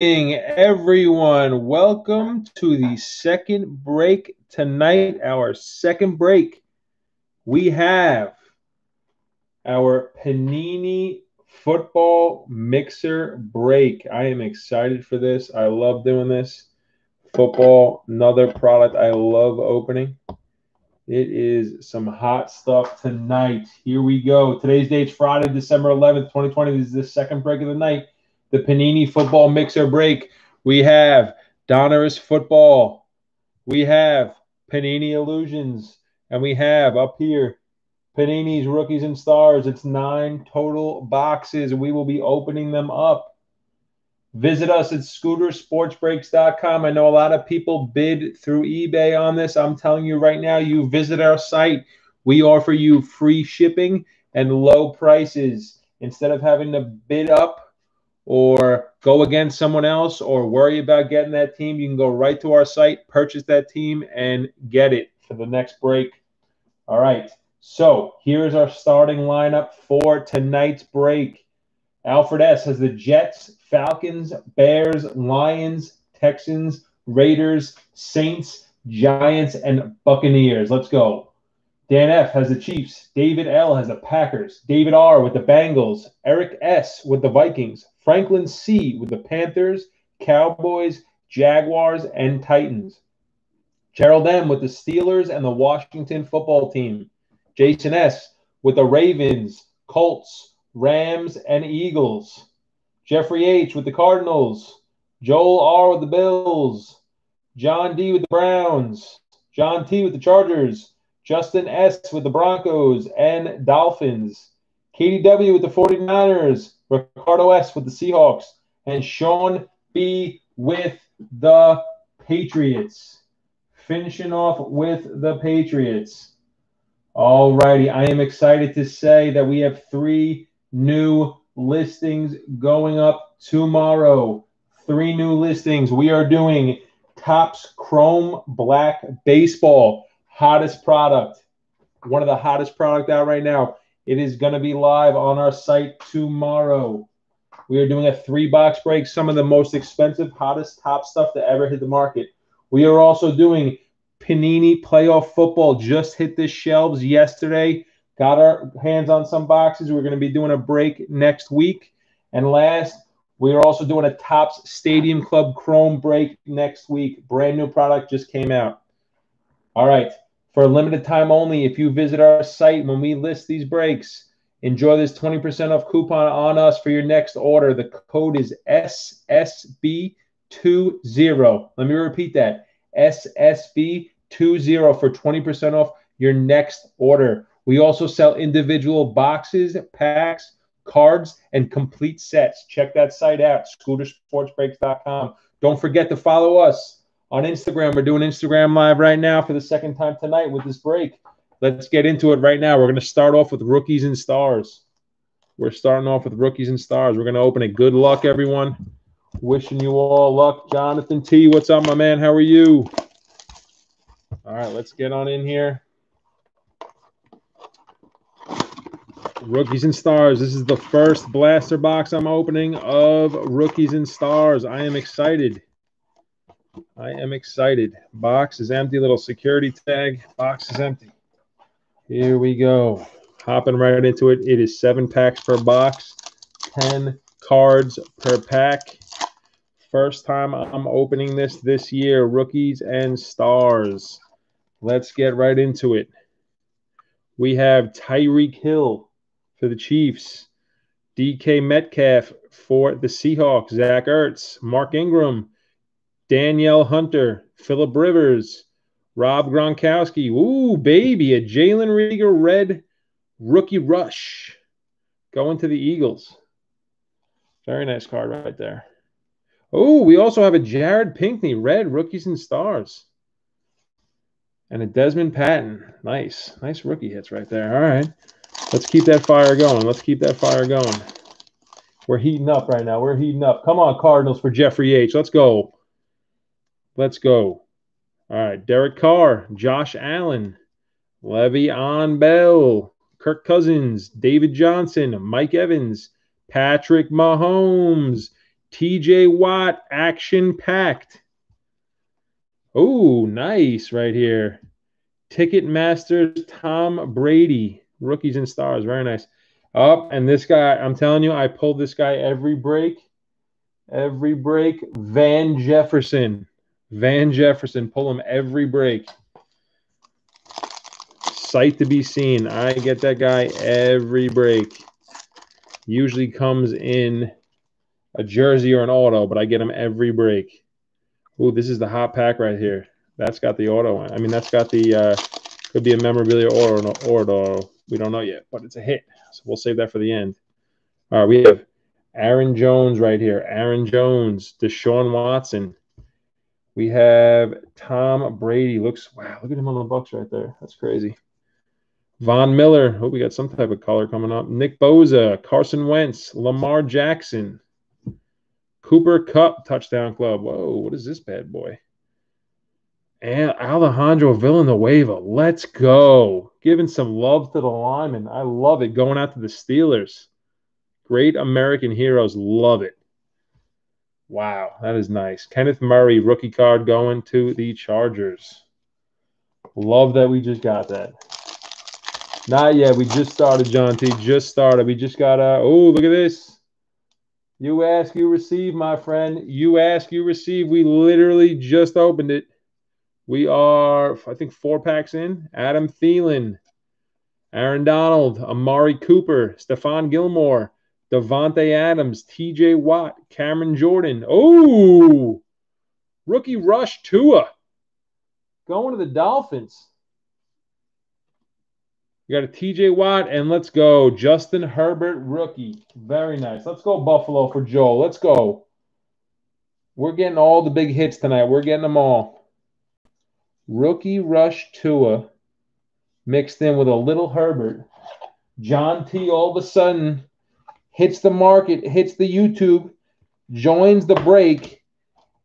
everyone. Welcome to the second break tonight. Our second break. We have our Panini football mixer break. I am excited for this. I love doing this. Football, another product I love opening. It is some hot stuff tonight. Here we go. Today's date's Friday, December 11th, 2020. This is the second break of the night the Panini Football Mixer break. We have Donruss Football. We have Panini Illusions. And we have up here Panini's Rookies and Stars. It's nine total boxes. We will be opening them up. Visit us at scootersportsbreaks.com. I know a lot of people bid through eBay on this. I'm telling you right now, you visit our site. We offer you free shipping and low prices. Instead of having to bid up or go against someone else or worry about getting that team, you can go right to our site, purchase that team, and get it for the next break. All right. So here's our starting lineup for tonight's break. Alfred S has the Jets, Falcons, Bears, Lions, Texans, Raiders, Saints, Giants, and Buccaneers. Let's go. Dan F has the Chiefs. David L has the Packers. David R with the Bengals. Eric S with the Vikings. Franklin C with the Panthers, Cowboys, Jaguars, and Titans. Gerald M with the Steelers and the Washington football team. Jason S with the Ravens, Colts, Rams, and Eagles. Jeffrey H with the Cardinals. Joel R with the Bills. John D with the Browns. John T with the Chargers. Justin S with the Broncos and Dolphins. KDW with the 49ers. Ricardo S with the Seahawks, and Sean B with the Patriots. Finishing off with the Patriots. All righty. I am excited to say that we have three new listings going up tomorrow. Three new listings. We are doing Topps Chrome Black Baseball, hottest product. One of the hottest product out right now. It is going to be live on our site tomorrow. We are doing a three box break, some of the most expensive, hottest, top stuff to ever hit the market. We are also doing Panini Playoff Football, just hit the shelves yesterday. Got our hands on some boxes. We're going to be doing a break next week. And last, we are also doing a Topps Stadium Club Chrome break next week. Brand new product just came out. All right for a limited time only. If you visit our site when we list these breaks, enjoy this 20% off coupon on us for your next order. The code is SSB20. Let me repeat that SSB20 for 20% off your next order. We also sell individual boxes, packs, cards, and complete sets. Check that site out, scootersportsbreaks.com. Don't forget to follow us on Instagram. We're doing Instagram Live right now for the second time tonight with this break. Let's get into it right now. We're going to start off with rookies and stars. We're starting off with rookies and stars. We're going to open it. Good luck, everyone. Wishing you all luck. Jonathan T, what's up, my man? How are you? All right, let's get on in here. Rookies and Stars. This is the first blaster box I'm opening of Rookies and Stars. I am excited. I am excited. Box is empty. Little security tag. Box is empty. Here we go. Hopping right into it. It is seven packs per box, 10 cards per pack. First time I'm opening this this year. Rookies and stars. Let's get right into it. We have Tyreek Hill for the Chiefs. DK Metcalf for the Seahawks. Zach Ertz. Mark Ingram Danielle Hunter, Philip Rivers, Rob Gronkowski. Ooh, baby, a Jalen Reagor red rookie rush going to the Eagles. Very nice card right there. Oh, we also have a Jared Pinkney, red rookies and stars. And a Desmond Patton. Nice. Nice rookie hits right there. All right. Let's keep that fire going. Let's keep that fire going. We're heating up right now. We're heating up. Come on, Cardinals for Jeffrey H. Let's go. Let's go. All right. Derek Carr, Josh Allen, Le'Veon Bell, Kirk Cousins, David Johnson, Mike Evans, Patrick Mahomes, TJ Watt, action packed. Oh, nice right here. Ticket Masters, Tom Brady, rookies and stars. Very nice. Up, and this guy, I'm telling you, I pulled this guy every break. Every break. Van Jefferson. Van Jefferson. Pull him every break. Sight to be seen. I get that guy every break. Usually comes in a jersey or an auto, but I get him every break. Ooh, this is the hot pack right here. That's got the auto. I mean, that's got the uh, could be a memorabilia or an auto. We don't know yet, but it's a hit. So we'll save that for the end. All right, we have Aaron Jones right here. Aaron Jones, Deshaun Watson. We have Tom Brady. Looks wow, look at him on the Bucks right there. That's crazy. Von Miller. Hope we got some type of color coming up. Nick Bosa, Carson Wentz, Lamar Jackson, Cooper Kupp touchdown club. Whoa, what is this bad boy? And Alejandro Villanueva. Let's go. Giving some love to the lineman. I love it. Going out to the Steelers. Great American heroes. Love it. Wow, that is nice. Kenneth Murray, rookie card going to the Chargers. Love that we just got that. Not yet. We just started, John T. Just started. We just got uh, a. Oh, look at this. You ask, you receive, my friend. You ask, you receive. We literally just opened it. We are, I think, four packs in. Adam Thielen, Aaron Donald, Amari Cooper, Stephon Gilmore, Davante Adams, TJ Watt, Cameron Jordan. Oh, rookie rush Tua. Going to the Dolphins. You got a TJ Watt, and let's go. Justin Herbert, rookie. Very nice. Let's go, Buffalo, for Joel. Let's go. We're getting all the big hits tonight. We're getting them all. Rookie Rush Tua mixed in with a little Herbert. John T. all of a sudden hits the market, hits the YouTube, joins the break,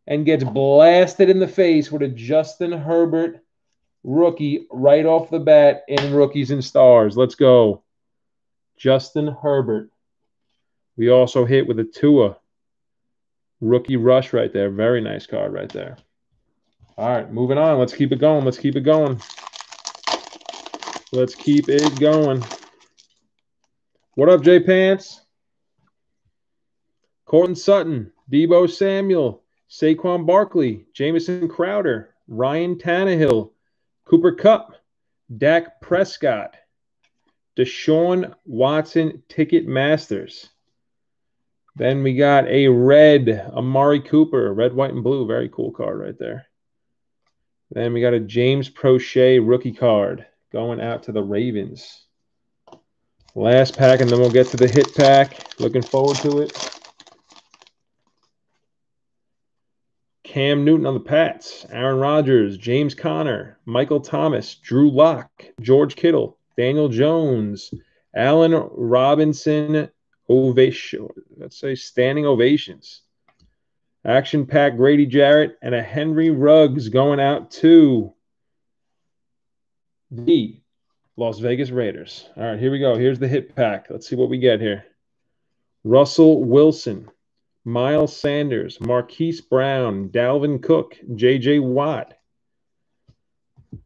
and gets blasted in the face with a Justin Herbert rookie right off the bat in Rookies and Stars. Let's go. Justin Herbert. We also hit with a Tua rookie rush right there. Very nice card right there. All right, moving on. Let's keep it going. Let's keep it going. Let's keep it going. What up, J Pants? Courtland Sutton, Deebo Samuel, Saquon Barkley, Jamison Crowder, Ryan Tannehill, Cooper Kupp, Dak Prescott, Deshaun Watson Ticket Masters. Then we got a red Amari Cooper, red, white, and blue. Very cool card right there. Then we got a James Proche rookie card going out to the Ravens. Last pack, and then we'll get to the hit pack. Looking forward to it. Cam Newton on the Pats, Aaron Rodgers, James Conner, Michael Thomas, Drew Lock, George Kittle, Daniel Jones, Allen Robinson, ovation, let's say standing ovations. Action pack Grady Jarrett and a Henry Ruggs going out to the Las Vegas Raiders. All right, here we go. Here's the hit pack. Let's see what we get here. Russell Wilson, Miles Sanders, Marquise Brown, Dalvin Cook, J.J. Watt.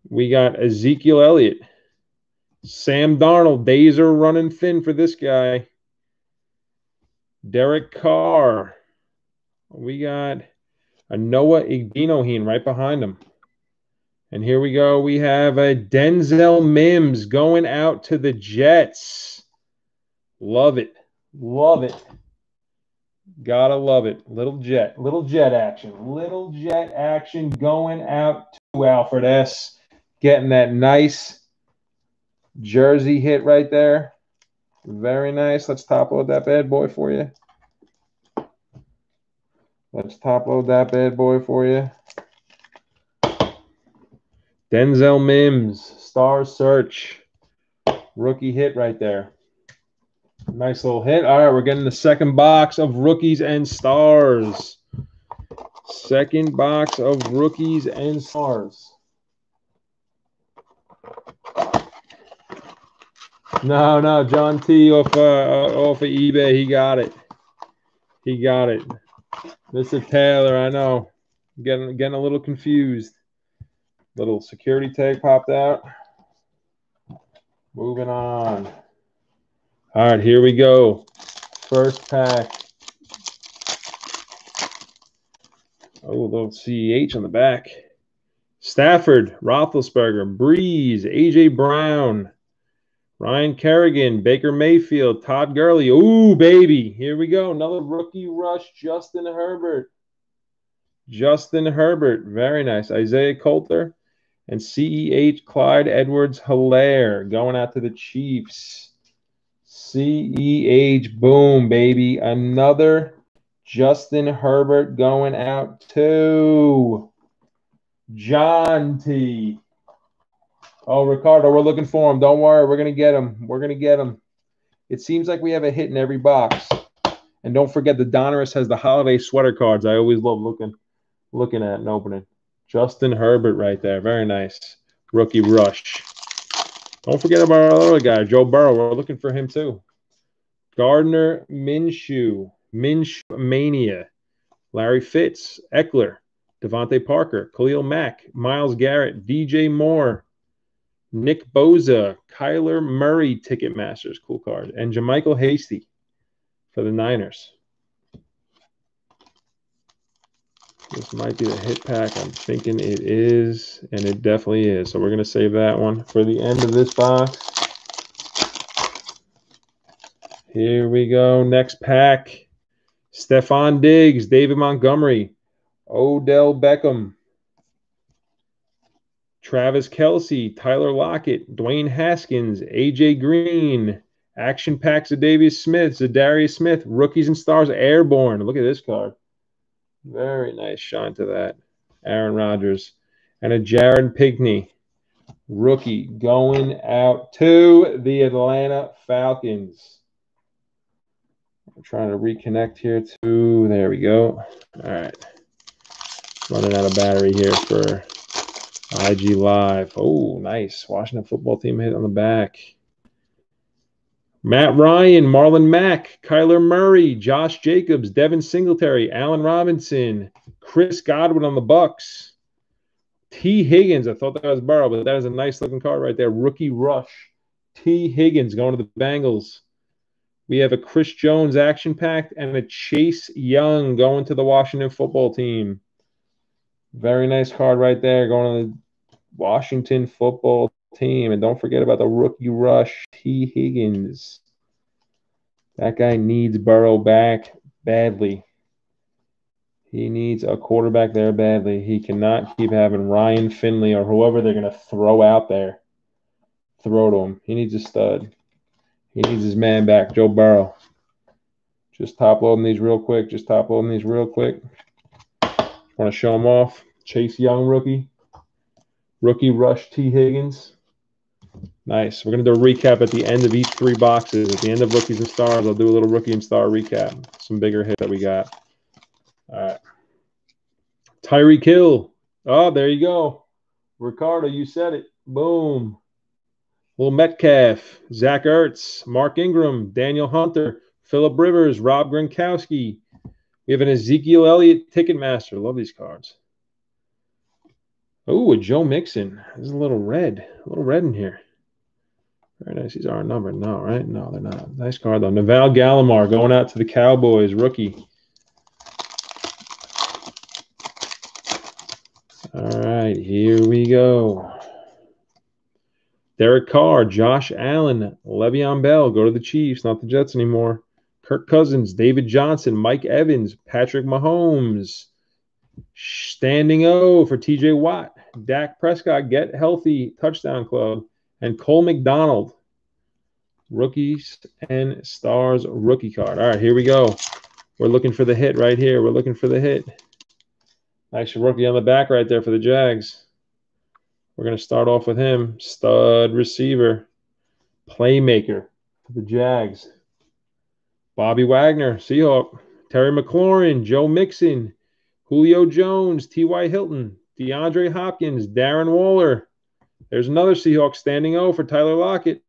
We got Ezekiel Elliott, Sam Darnold. Days are running thin for this guy. Derek Carr. We got a Noah Igbinoghene right behind him. And here we go. We have a Denzel Mims going out to the Jets. Love it. Love it. Gotta love it. Little jet, little jet action, little jet action going out to Alfred S. Getting that nice jersey hit right there. Very nice. Let's top load that bad boy for you. Let's top load that bad boy for you. Denzel Mims, Star Search. Rookie hit right there. Nice little hit. All right, we're getting the second box of rookies and stars. Second box of rookies and stars. No, no, John T off uh, off of eBay. He got it. He got it. Mr. Taylor, I know. Getting getting a little confused. Little security tag popped out. Moving on. All right, here we go. First pack. Oh, little CEH on the back. Stafford, Roethlisberger, Brees, AJ Brown, Ryan Kerrigan, Baker Mayfield, Todd Gurley. Ooh, baby. Here we go. Another rookie rush, Justin Herbert. Justin Herbert. Very nice. Isaiah Coulter and CEH Clyde Edwards Helaire going out to the Chiefs. CEH, boom, baby. Another Justin Herbert going out to John T. Oh, Ricardo, we're looking for him. Don't worry, we're gonna get him. We're gonna get him. It seems like we have a hit in every box. And don't forget, the Donruss has the holiday sweater cards. I always love looking, looking at and opening. Justin Herbert right there, very nice rookie rush. Don't forget about our other guy, Joe Burrow. We're looking for him too. Gardner Minshew, Minshew Mania, Larry Fitz, Ekeler, DeVante Parker, Khalil Mack, Myles Garrett, DJ Moore, Nick Bosa, Kyler Murray, Ticketmasters, cool card, and JaMycal Hasty for the Niners. This might be the hit pack. I'm thinking it is, and it definitely is. So we're going to save that one for the end of this box. Here we go. Next pack. Stefon Diggs, David Montgomery, Odell Beckham, Travis Kelce, Tyler Lockett, Dwayne Haskins, AJ Green, Action Packs of Smith, Za'Darius Smith, Rookies and Stars Airborne. Look at this card. Very nice shine to that. Aaron Rodgers. And a Jared Pinkney, rookie, going out to the Atlanta Falcons. I'm trying to reconnect here too. There we go. All right. Running out of battery here for IG Live. Oh, nice. Washington football team hit on the back. Matt Ryan, Marlon Mack, Kyler Murray, Josh Jacobs, Devin Singletary, Allen Robinson, Chris Godwin on the Bucks. Tee Higgins. I thought that was Burrow, but that is a nice looking card right there. Rookie rush. Tee Higgins going to the Bengals. We have a Chris Jones action packed and a Chase Young going to the Washington football team. Very nice card right there going to the Washington football team. And don't forget about the rookie rush, Tee Higgins. That guy needs Burrow back badly. He needs a quarterback there badly. He cannot keep having Ryan Finley or whoever they're going to throw out there. Throw to him. He needs a stud. He needs his man back, Joe Burrow. Just top loading these real quick. Just top loading these real quick. Want to show them off. Chase Young rookie. Rookie Rush Tee Higgins. Nice. We're going to do a recap at the end of each three boxes. At the end of Rookies and Stars, I'll do a little Rookie and Star recap. Some bigger hit that we got. All right. Tyreek Hill. Oh, there you go. Ricardo, you said it. Boom. Little Metcalf, Zach Ertz, Mark Ingram, Danielle Hunter, Philip Rivers, Rob Gronkowski. We have an Ezekiel Elliott Ticketmaster. Love these cards. Oh, a Joe Mixon. There's a little red. A little red in here. Very nice. These are number No, right? No, they're not. Nice card, though. Neville Gallimore going out to the Cowboys. Rookie. All right, here we go. Derek Carr, Josh Allen, Le'Veon Bell go to the Chiefs, not the Jets anymore. Kirk Cousins, David Johnson, Mike Evans, Patrick Mahomes, Standing O for TJ Watt, Dak Prescott, Get Healthy, Touchdown Club, and Cole McDonald, Rookies and Stars rookie card. All right, here we go. We're looking for the hit right here. We're looking for the hit. Nice rookie on the back right there for the Jags. We're going to start off with him. Stud receiver, playmaker for the Jags. Bobby Wagner, Seahawk. Terry McLaurin, Joe Mixon, Julio Jones, T.Y. Hilton, DeAndre Hopkins, Darren Waller. There's another Seahawk standing O for Tyler Lockett.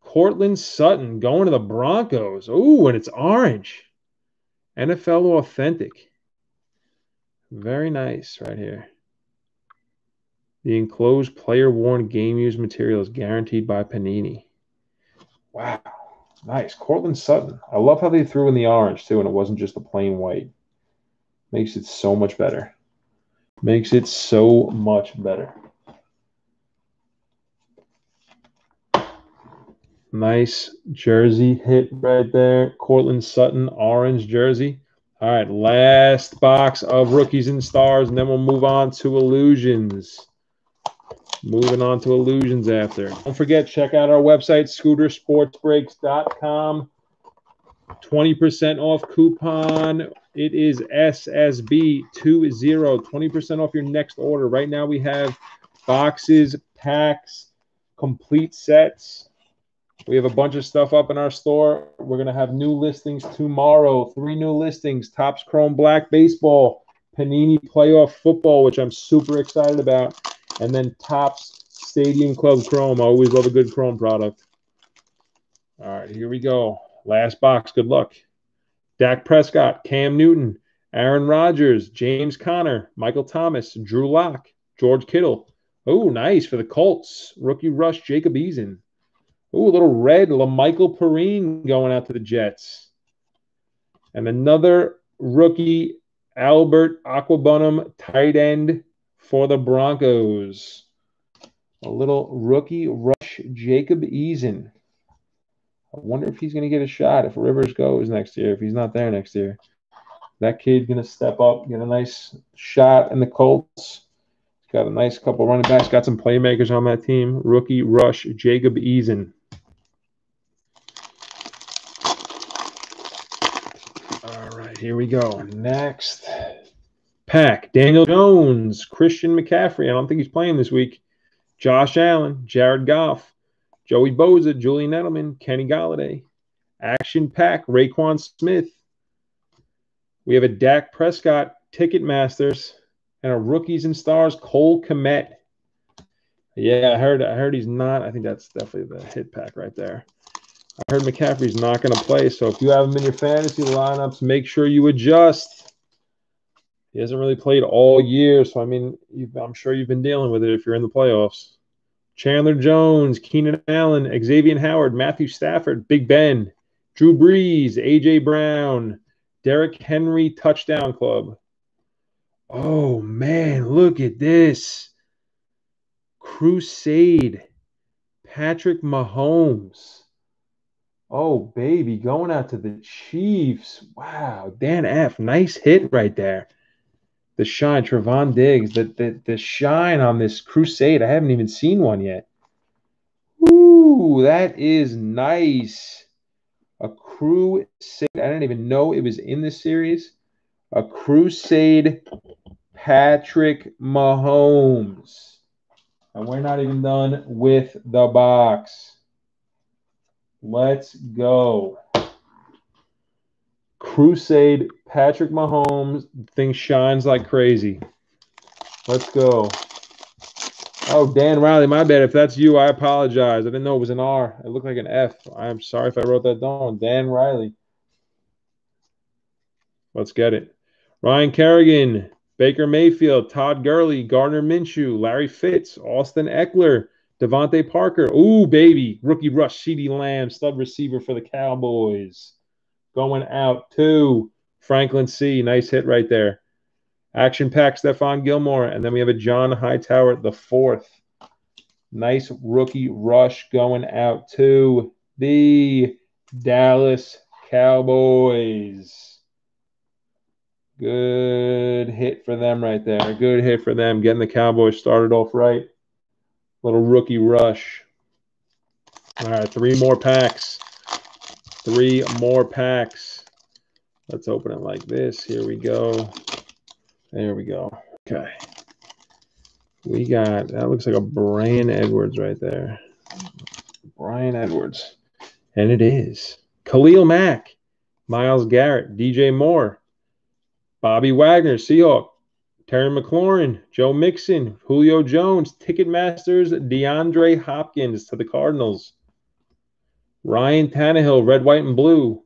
Courtland Sutton going to the Broncos. Ooh, and it's orange. NFL Authentic. Very nice right here. The enclosed player worn game used material is guaranteed by Panini. Wow. Nice. Courtland Sutton. I love how they threw in the orange too, and it wasn't just the plain white. Makes it so much better. Makes it so much better. Nice jersey hit right there. Courtland Sutton, orange jersey. All right, last box of rookies and stars, and then we'll move on to illusions. Moving on to illusions after. Don't forget, check out our website, scootersportsbreaks.com. 20% off coupon. It is SSB20. 20% off your next order. Right now we have boxes, packs, complete sets. We have a bunch of stuff up in our store. We're going to have new listings tomorrow. Three new listings Topps Chrome Black Baseball, Panini Playoff Football, which I'm super excited about, and then Topps Stadium Club Chrome. I always love a good Chrome product. All right, here we go. Last box. Good luck. Dak Prescott, Cam Newton, Aaron Rodgers, James Conner, Michael Thomas, Drew Lock, George Kittle. Oh, nice for the Colts. Rookie rush, Jacob Eason. Oh, a little red, La'Mical Perine going out to the Jets. And another rookie, Albert Okwuegbunam, tight end for the Broncos. A little rookie rush, Jacob Eason. I wonder if he's going to get a shot if Rivers goes next year, if he's not there next year. That kid going to step up, get a nice shot in the Colts. He's got a nice couple running backs, got some playmakers on that team. Rookie rush, Jacob Eason. All right, here we go. Next pack Daniel Jones, Christian McCaffrey. I don't think he's playing this week. Josh Allen, Jared Goff, Joey Bosa, Julian Edelman, Kenny Golladay. Action pack, Roquan Smith. We have a Dak Prescott, Ticketmasters, and a Rookies and Stars, Cole Kmet. Yeah, I heard I heard he's not. I think that's definitely the hit pack right there. I heard McCaffrey's not going to play, so if you have him in your fantasy lineups, make sure you adjust. He hasn't really played all year, so I mean, I'm sure you've been dealing with it if you're in the playoffs. Chandler Jones, Keenan Allen, Xavier Howard, Matthew Stafford, Big Ben, Drew Brees, AJ Brown, Derrick Henry, Touchdown Club. Oh man, look at this. Crusade, Patrick Mahomes. Oh, baby, going out to the Chiefs. Wow, Dan F. Nice hit right there the shine, Trevon Diggs, the, the the shine on this crusade. I haven't even seen one yet. Ooh, that is nice. A crusade. I didn't even know it was in this series. A crusade Patrick Mahomes. And we're not even done with the box. Let's go. Crusade Patrick Mahomes thing shines like crazy. Let's go. Oh, Dan Riley, my bad. If that's you, I apologize. I didn't know it was an R. It looked like an F. I'm sorry if I wrote that down. Dan Riley. Let's get it. Ryan Kerrigan, Baker Mayfield, Todd Gurley, Gardner Minshew, Larry Fitz, Austin Ekeler, DeVante Parker. Ooh, baby. Rookie rush, CeeDee Lamb, stud receiver for the Cowboys going out to Franklin C. Nice hit right there. Action pack Stephon Gilmore. And then we have a John Hightower, the fourth. Nice rookie rush going out to the Dallas Cowboys. Good hit for them right there. Good hit for them. Getting the Cowboys started off right. Little rookie rush. All right, three more packs. Three more packs. Let's open it like this. Here we go. There we go. Okay. We got, that looks like a Bryan Edwards right there. Bryan Edwards. And it is. Khalil Mack, Myles Garrett, DJ Moore, Bobby Wagner, Seahawk, Terry McLaurin, Joe Mixon, Julio Jones, Ticketmasters, DeAndre Hopkins to the Cardinals. Ryan Tannehill, red, white, and blue.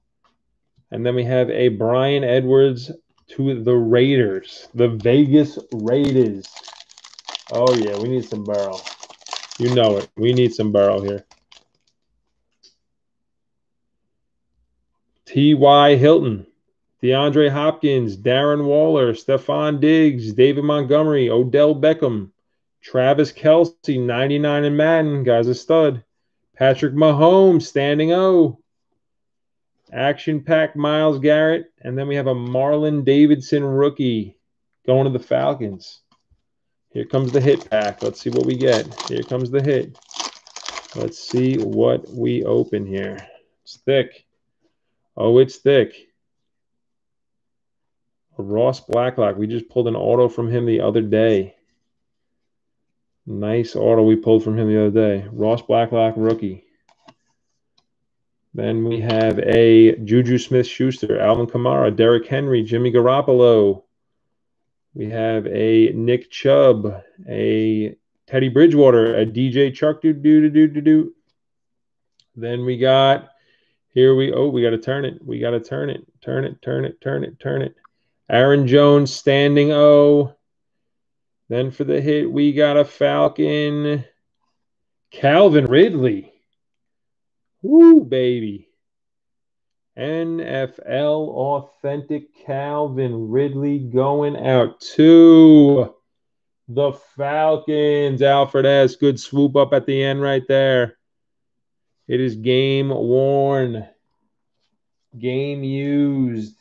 And then we have a Bryan Edwards to the Raiders, the Vegas Raiders. Oh, yeah, we need some Burrow. You know it. We need some Burrow here. T.Y. Hilton, DeAndre Hopkins, Darren Waller, Stefon Diggs, David Montgomery, Odell Beckham, Travis Kelce, 99 in Madden. Guy's a stud. Patrick Mahomes, standing O. Action pack Myles Garrett. And then we have a Marlon Davidson rookie going to the Falcons. Here comes the hit pack. Let's see what we get. Here comes the hit. Let's see what we open here. It's thick. Oh, it's thick. Ross Blacklock. We just pulled an auto from him the other day. Nice auto we pulled from him the other day. Ross Blacklock rookie. Then we have a Juju Smith Schuster, Alvin Kamara, Derrick Henry, Jimmy Garoppolo. We have a Nick Chubb, a Teddy Bridgewater, a DJ Chark, do do do do do. Then we got here we oh we got to turn it. We got to turn it, turn it, turn it, turn it, turn it. Aaron Jones standing O. Then for the hit, we got a Falcon. Calvin Ridley. Woo, baby. NFL authentic Calvin Ridley going out to the Falcons. Alfred S. Good swoop up at the end right there. It is game worn, game used.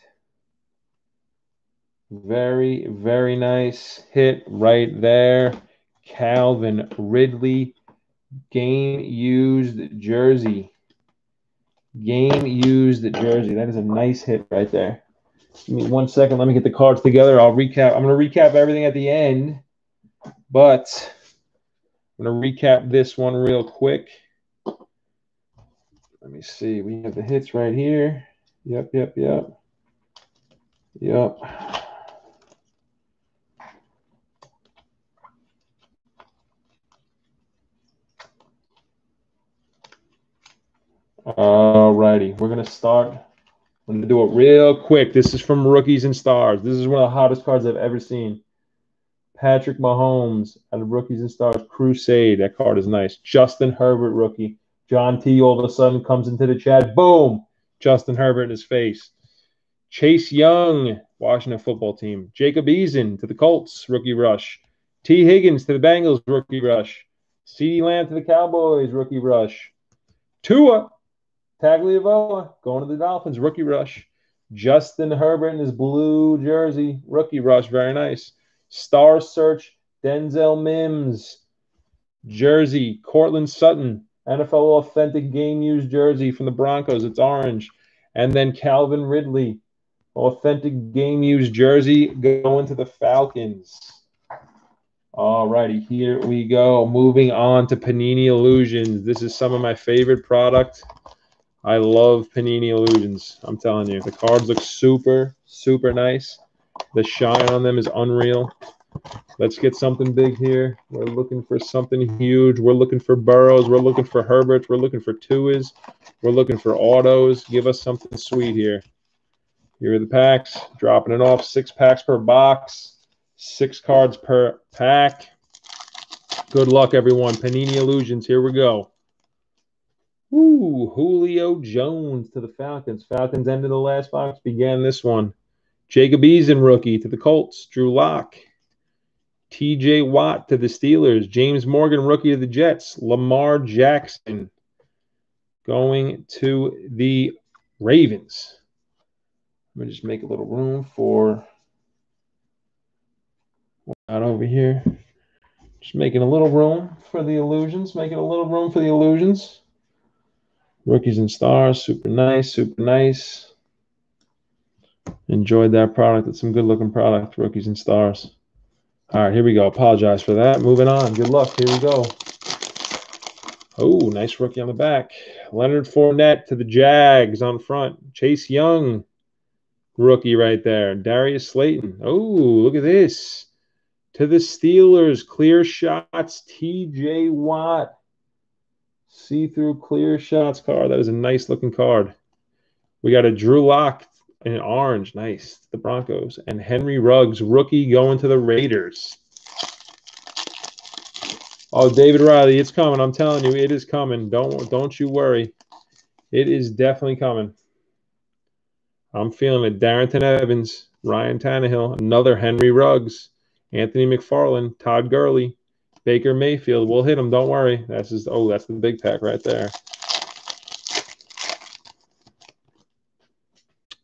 Very, very nice hit right there. Calvin Ridley, game used jersey. Game used jersey. That is a nice hit right there. Give me one second. Let me get the cards together. I'll recap. I'm going to recap everything at the end, but I'm going to recap this one real quick. Let me see. We have the hits right here. Yep, yep, yep. Yep. All righty, we're gonna start. I'm gonna do it real quick. This is from Rookies and Stars. This is one of the hottest cards I've ever seen. Patrick Mahomes out of Rookies and Stars Crusade. That card is nice. Justin Herbert rookie. John T. All of a sudden comes into the chat. Boom! Justin Herbert in his face. Chase Young, Washington football team. Jacob Eason to the Colts, rookie rush. Tee Higgins to the Bengals, rookie rush. CeeDee Lamb to the Cowboys, rookie rush. Tua Tagovailoa going to the Dolphins, rookie rush. Justin Herbert in his blue jersey, rookie rush, very nice. Star Search, Denzel Mims, jersey, Courtland Sutton, NFL authentic game used jersey from the Broncos. It's orange. And then Calvin Ridley, authentic game used jersey going to the Falcons. All righty, here we go. Moving on to Panini Illusions. This is some of my favorite product. I love Panini Illusions. I'm telling you, the cards look super, super nice. The shine on them is unreal. Let's get something big here. We're looking for something huge. We're looking for Burrows. We're looking for Herberts. We're looking for Tuas. We're looking for autos. Give us something sweet here. Here are the packs. Dropping it off. Six packs per box. Six cards per pack. Good luck, everyone. Panini Illusions. Here we go. Ooh, Julio Jones to the Falcons. Falcons ended the last box, began this one. Jacob Eason, rookie to the Colts. Drew Lock. TJ Watt to the Steelers. James Morgan, rookie to the Jets. Lamar Jackson going to the Ravens. Let me just make a little room for out over here. Just making a little room for the illusions, making a little room for the illusions. Rookies and Stars, super nice, super nice. Enjoyed that product. It's some good looking product, Rookies and Stars. All right, here we go. Apologize for that. Moving on. Good luck. Here we go. Oh, nice rookie on the back. Leonard Fournette to the Jags on front. Chase Young, rookie right there. Darius Slayton. Oh, look at this. To the Steelers, clear shots. TJ Watt. See through clear shots card. That is a nice looking card. We got a Drew Lock in orange. Nice. The Broncos. And Henry Ruggs, rookie, going to the Raiders. Oh, David Riley, it's coming. I'm telling you, it is coming. Don't don't you worry. It is definitely coming. I'm feeling it. Darrynton Evans, Ryan Tannehill, another Henry Ruggs, Anthony McFarland, Todd Gurley, Baker Mayfield. We'll hit him. Don't worry. That's just oh, that's the big pack right there.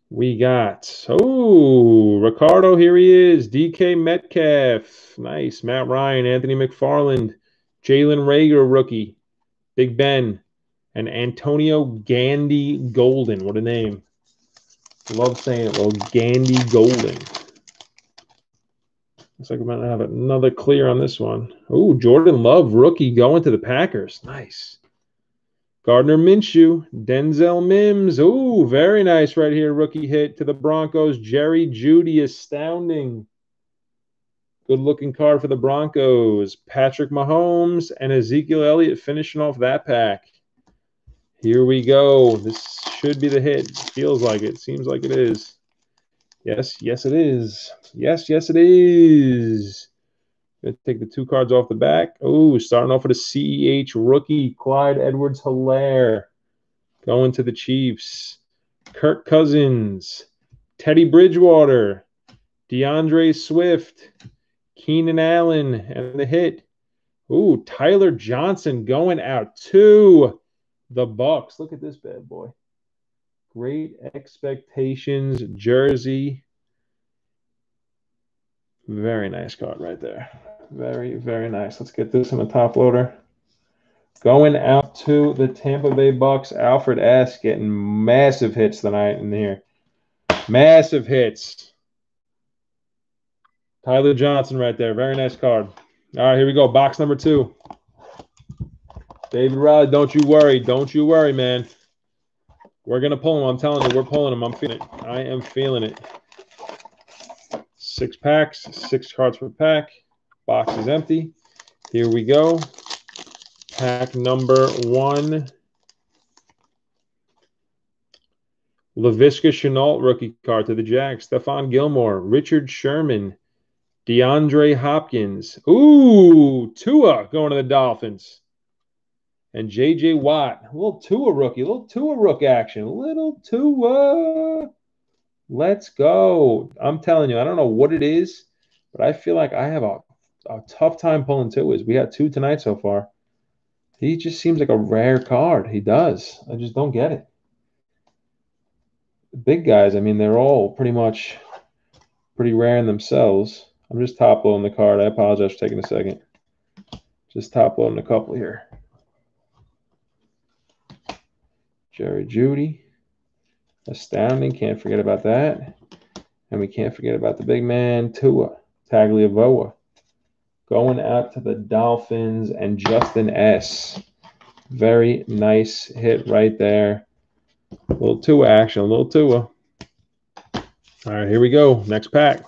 We got oh Ricardo. Here he is. DK Metcalf. Nice. Matt Ryan, Anthony McFarland, Jalen Reagor, rookie, Big Ben, and Antonio Gandy Golden. What a name. Love saying it, little Gandy Golden. Looks like we might have another clear on this one. Oh, Jordan Love, rookie, going to the Packers. Nice. Gardner Minshew, Denzel Mims. Oh, very nice right here. Rookie hit to the Broncos. Jerry Jeudy, astounding. Good looking card for the Broncos. Patrick Mahomes and Ezekiel Elliott finishing off that pack. Here we go. This should be the hit. Feels like it. Seems like it is. Yes, yes, it is. Yes, yes, it is. Gonna take the two cards off the back. Oh, starting off with a CEH rookie, Clyde Edwards Helaire. Going to the Chiefs. Kirk Cousins, Teddy Bridgewater, D'Andre Swift, Keenan Allen, and the hit. Ooh, Tyler Johnson going out to the Bucks. Look at this bad boy. Great expectations jersey. Very nice card right there. Very, very nice. Let's get this in the top loader. Going out to the Tampa Bay Bucks. Alfred S. getting massive hits tonight in here. Massive hits. Tyler Johnson right there. Very nice card. All right, here we go. Box number two. David Riley, don't you worry. Don't you worry, man. We're to pull them. I'm telling you, we're pulling them. I'm feeling it. I am feeling it. Six packs, six cards per pack. Box is empty. Here we go. Pack number one. Laviska Shenault rookie card to the Jags. Stephon Gilmore, Richard Sherman, DeAndre Hopkins. Ooh, Tua going to the Dolphins and J.J. Watt. A little Tua rookie, a little Tua rook action, a little Tua. Uh, let's go. I'm telling you, I don't know what it is, but I feel like I have a, a tough time pulling Tuas. We got two tonight so far. He just seems like a rare card. He does. I just don't get it. The big guys, I mean, they're all pretty much pretty rare in themselves. I'm just top loading the card. I apologize for taking a second. Just top loading a couple here. Jerry Jeudy. Astounding. Can't forget about that. And we can't forget about the big man, Tua Tagovailoa. Going out to the Dolphins and Justin S. Very nice hit right there. A little Tua action, a little Tua. All right, here we go. Next pack.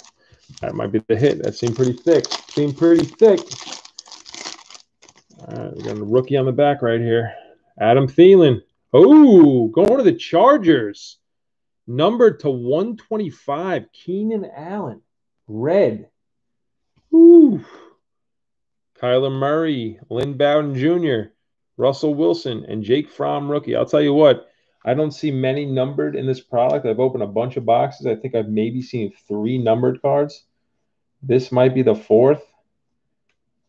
That might be the hit. That seemed pretty thick. Seemed pretty thick. All right, we got a rookie on the back right here. Adam Thielen. Oh, going to the Chargers. Number to 125, Keenan Allen. Red. Ooh. Kyler Murray, Lynn Bowden Jr., Russell Wilson, and Jake Fromm rookie. I'll tell you what, I don't see many numbered in this product. I've opened a bunch of boxes. I think I've maybe seen three numbered cards. This might be the fourth,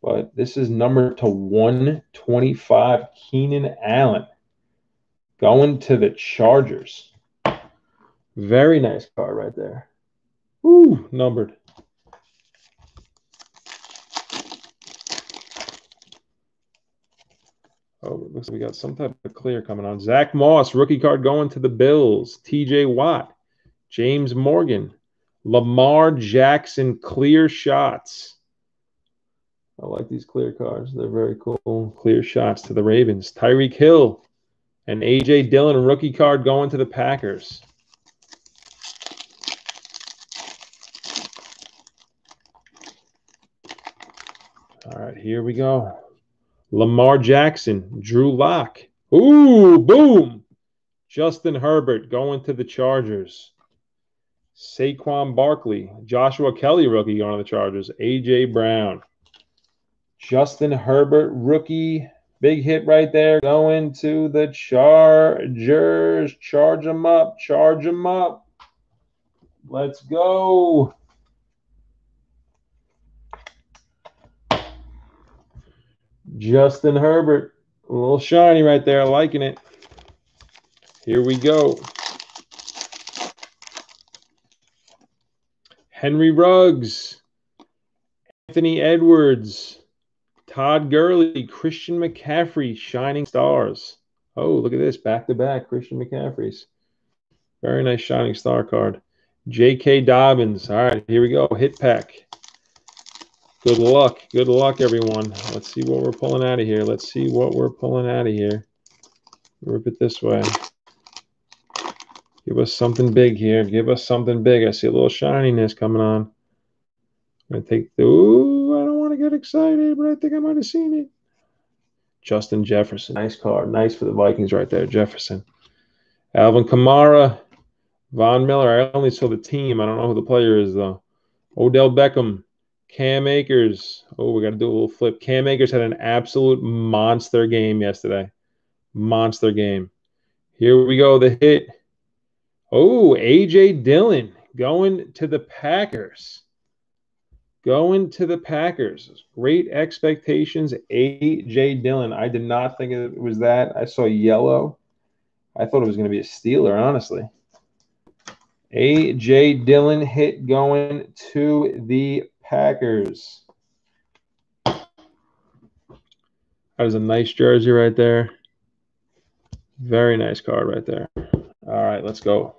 but this is number to 125, Keenan Allen. Going to the Chargers. Very nice car right there. Ooh, numbered. Oh, looks like we got some type of clear coming on. Zach Moss, rookie card going to the Bills. TJ Watt, James Morgan, Lamar Jackson, clear shots. I like these clear cards. They're very cool. Clear shots to the Ravens. Tyreek Hill, and A.J. Dillon, rookie card going to the Packers. All right, here we go. Lamar Jackson, Drew Lock. Ooh, boom. Justin Herbert going to the Chargers. Saquon Barkley, Joshua Kelly rookie going to the Chargers, AJ Brown, Justin Herbert, rookie, big hit right there, going to the Chargers. Charge them up, charge them up. Let's go. Justin Herbert, a little shiny right there, liking it. Here we go. Henry Ruggs, Anthony Edwards, Todd Gurley, Christian McCaffrey, Shining Stars. Oh, look at this. Back to back Christian McCaffrey's. Very nice Shining Star card. J.K. Dobbins. All right, here we go. Hit pack. Good luck. Good luck, everyone. Let's see what we're pulling out of here. Let's see what we're pulling out of here. Rip it this way. Give us something big here. Give us something big. I see a little shininess coming on. I'm going to take the. Ooh, I get excited, but I think I might have seen it. Justin Jefferson. Nice card. Nice for the Vikings right there. Jefferson. Alvin Kamara. Von Miller. I only saw the team. I don't know who the player is, though. Odell Beckham. Cam Akers. Oh, we got to do a little flip. Cam Akers had an absolute monster game yesterday. Monster game. Here we go. The hit. Oh, AJ Dillon going to the Packers. Going to the Packers. Great expectations. AJ Dillon. I did not think it was that. I saw yellow. I thought it was going to be a Steeler, honestly. AJ Dillon hit going to the Packers. That is a nice jersey right there. Very nice card right there. All right, let's go.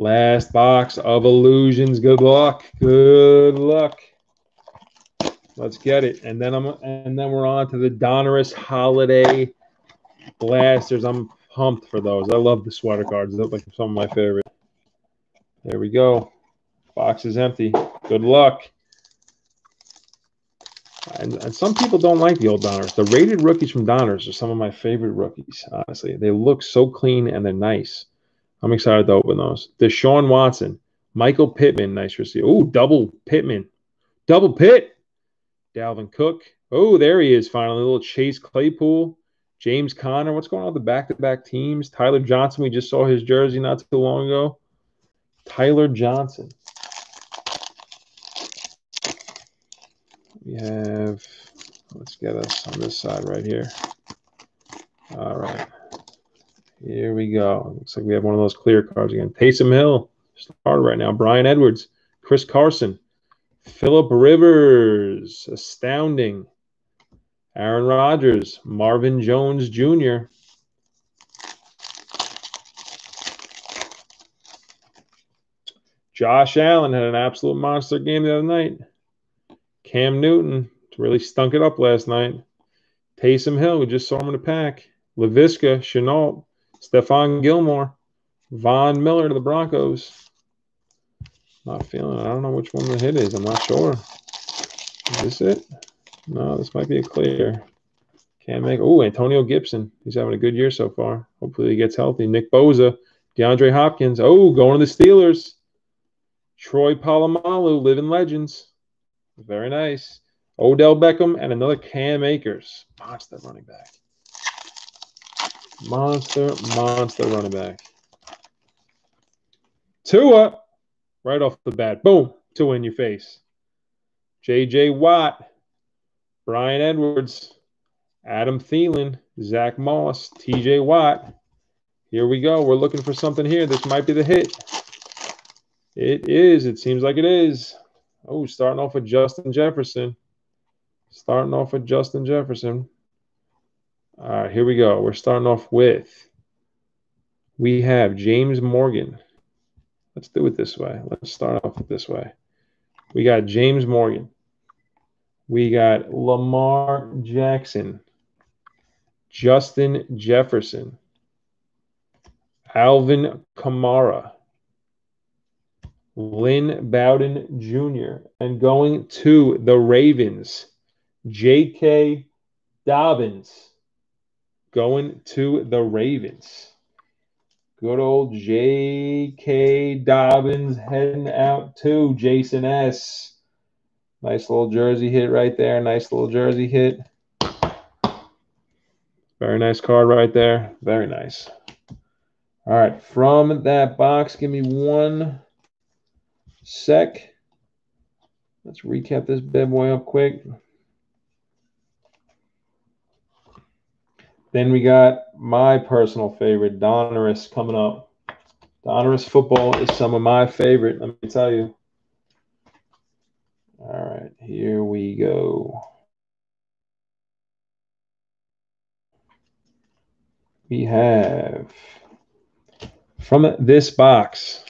Last box of illusions. Good luck. Good luck. Let's get it. And then I'm and then we're on to the Donruss Holiday Blasters. I'm pumped for those. I love the sweater cards. They look like some of my favorite. There we go. Box is empty. Good luck. And, and, some people don't like the old Donruss. The rated rookies from Donruss are some of my favorite rookies, honestly. They look so clean and they're nice. I'm excited to open those. Deshaun Watson, Michael Pittman, nice receiver. Oh, double Pittman, double Pitt. Dalvin Cook. Oh, there he is finally. A little Chase Claypool, James Conner. What's going on with the back-to-back teams? Tyler Johnson. We just saw his jersey not too long ago. Tyler Johnson. We have. Let's get us on this side right here. All right. Here we go. Looks like we have one of those clear cards again. Taysom Hill, started right now. Bryan Edwards, Chris Carson, Philip Rivers, astounding. Aaron Rodgers, Marvin Jones Jr. Josh Allen had an absolute monster game the other night. Cam Newton really stunk it up last night. Taysom Hill, we just saw him in the pack. Laviska, Shenault, Stephon Gilmore, Von Miller to the Broncos. Not feeling it. I don't know which one the hit is. I'm not sure. Is this it? No, this might be a clear. Can't make. Oh, Antonio Gibson. He's having a good year so far. Hopefully he gets healthy. Nick Bosa, DeAndre Hopkins. Oh, going to the Steelers. Troy Polamalu, living legends. Very nice. Odell Beckham and another Cam Akers. Monster running back. Monster, monster running back. Tua, right off the bat. Boom. Tua in your face. J.J. Watt, Bryan Edwards, Adam Thielen, Zach Moss, T.J. Watt. Here we go. We're looking for something here. This might be the hit. It is. It seems like it is. Oh, starting off with Justin Jefferson. Starting off with Justin Jefferson. All right, here we go. We're starting off with we have James Morgan. Let's do it this way. Let's start off this way. We got James Morgan. We got Lamar Jackson, Justin Jefferson, Alvin Kamara, Lynn Bowden Jr., and going to the Ravens, J.K. Dobbins going to the Ravens. Good old J.K. Dobbins heading out to Jason S. Nice little jersey hit right there. Nice little jersey hit. Very nice card right there. Very nice. All right, from that box, give me one sec. Let's recap this bad boy up quick. Then we got my personal favorite, Donruss, coming up. Donruss football is some of my favorite, let me tell you. All right, here we go. We have from this box,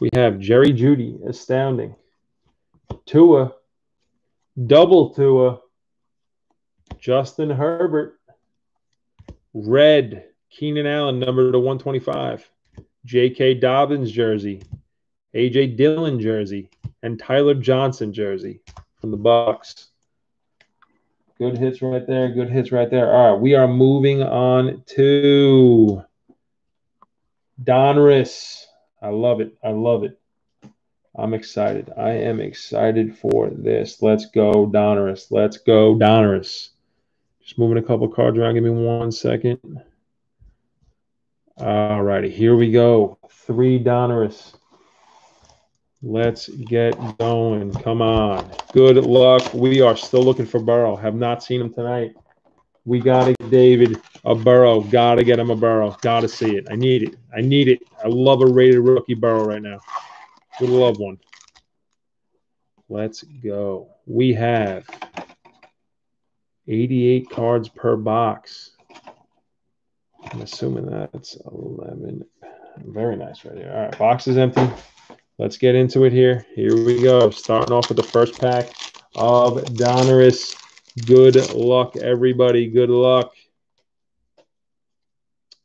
we have Jerry Jeudy, astounding. Tua, double Tua, Justin Herbert, red, Keenan Allen, number to 125, J.K. Dobbins jersey, A.J. Dillon jersey, and Tyler Johnson jersey from the Bucks. Good hits right there. Good hits right there. All right, we are moving on to Donruss. I love it. I love it. I'm excited. I am excited for this. Let's go, Donruss. Let's go, Donruss. Just moving a couple cards around. Give me one second. All righty, here we go. Three Donruss. Let's get going. Come on. Good luck. We are still looking for Burrow. Have not seen him tonight. We got to David a Burrow. Got to get him a Burrow. Got to see it. I need it. I need it. I love a rated rookie Burrow right now. Would love one. Let's go. We have 88 cards per box. I'm assuming that's 11. Very nice right here. All right, box is empty. Let's get into it here. Here we go. Starting off with the first pack of Donruss. Good luck, everybody. Good luck.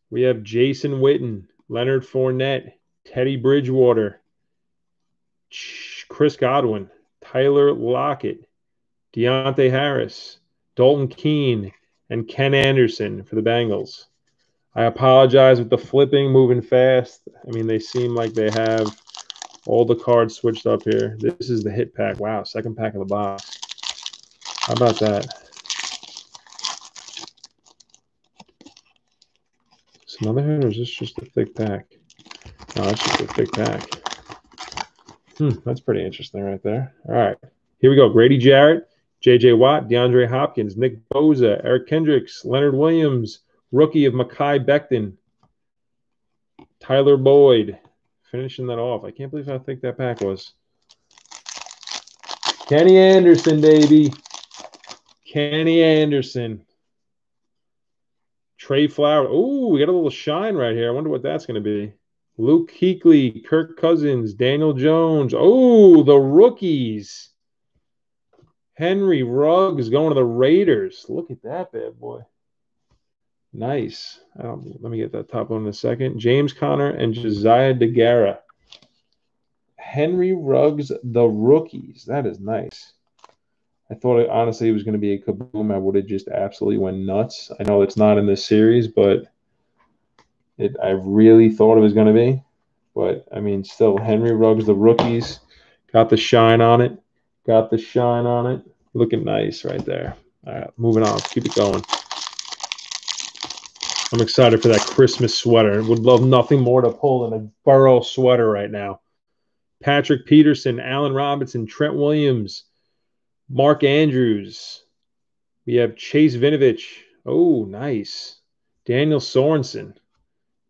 We have Jason Witten, Leonard Fournette, Teddy Bridgewater, Chris Godwin, Tyler Lockett, Deonte Harris, Dalton Keene, and Ken Anderson for the Bengals. I apologize with the flipping, moving fast. I mean, they seem like they have all the cards switched up here. This is the hit pack. Wow, second pack of the box. How about that? Is another hit or is this just a thick pack? No, it's just a thick pack. Hmm, that's pretty interesting right there. All right, here we go. Grady Jarrett, J.J. Watt, DeAndre Hopkins, Nick Bosa, Eric Kendricks, Leonard Williams, rookie of Mekhi Becton, Tyler Boyd, finishing that off. I can't believe how thick that pack was. Kenny Anderson, baby. Kenny Anderson. Trey Flower. Oh, we got a little shine right here. I wonder what that's going to be. Luke Kuechly, Kirk Cousins, Daniel Jones. Oh, the rookies. Henry Ruggs going to the Raiders. Look at that bad boy. Nice. Um, let me get that top one in a second. James Conner and Josiah DeGuara. Henry Ruggs, the rookies. That is nice. I thought honestly it was going to be a kaboom. I would have just absolutely went nuts. I know it's not in this series, but it I really thought it was going to be. But I mean, still, Henry Ruggs, the rookies, got the shine on it. Got the shine on it. Looking nice right there. All right, moving on. Keep it going. I'm excited for that Christmas sweater. Would love nothing more to pull than a Burrow sweater right now. Patrick Peterson, Allen Robinson, Trent Williams, Mark Andrews. We have Chase Winovich. Oh, nice. Daniel Sorensen.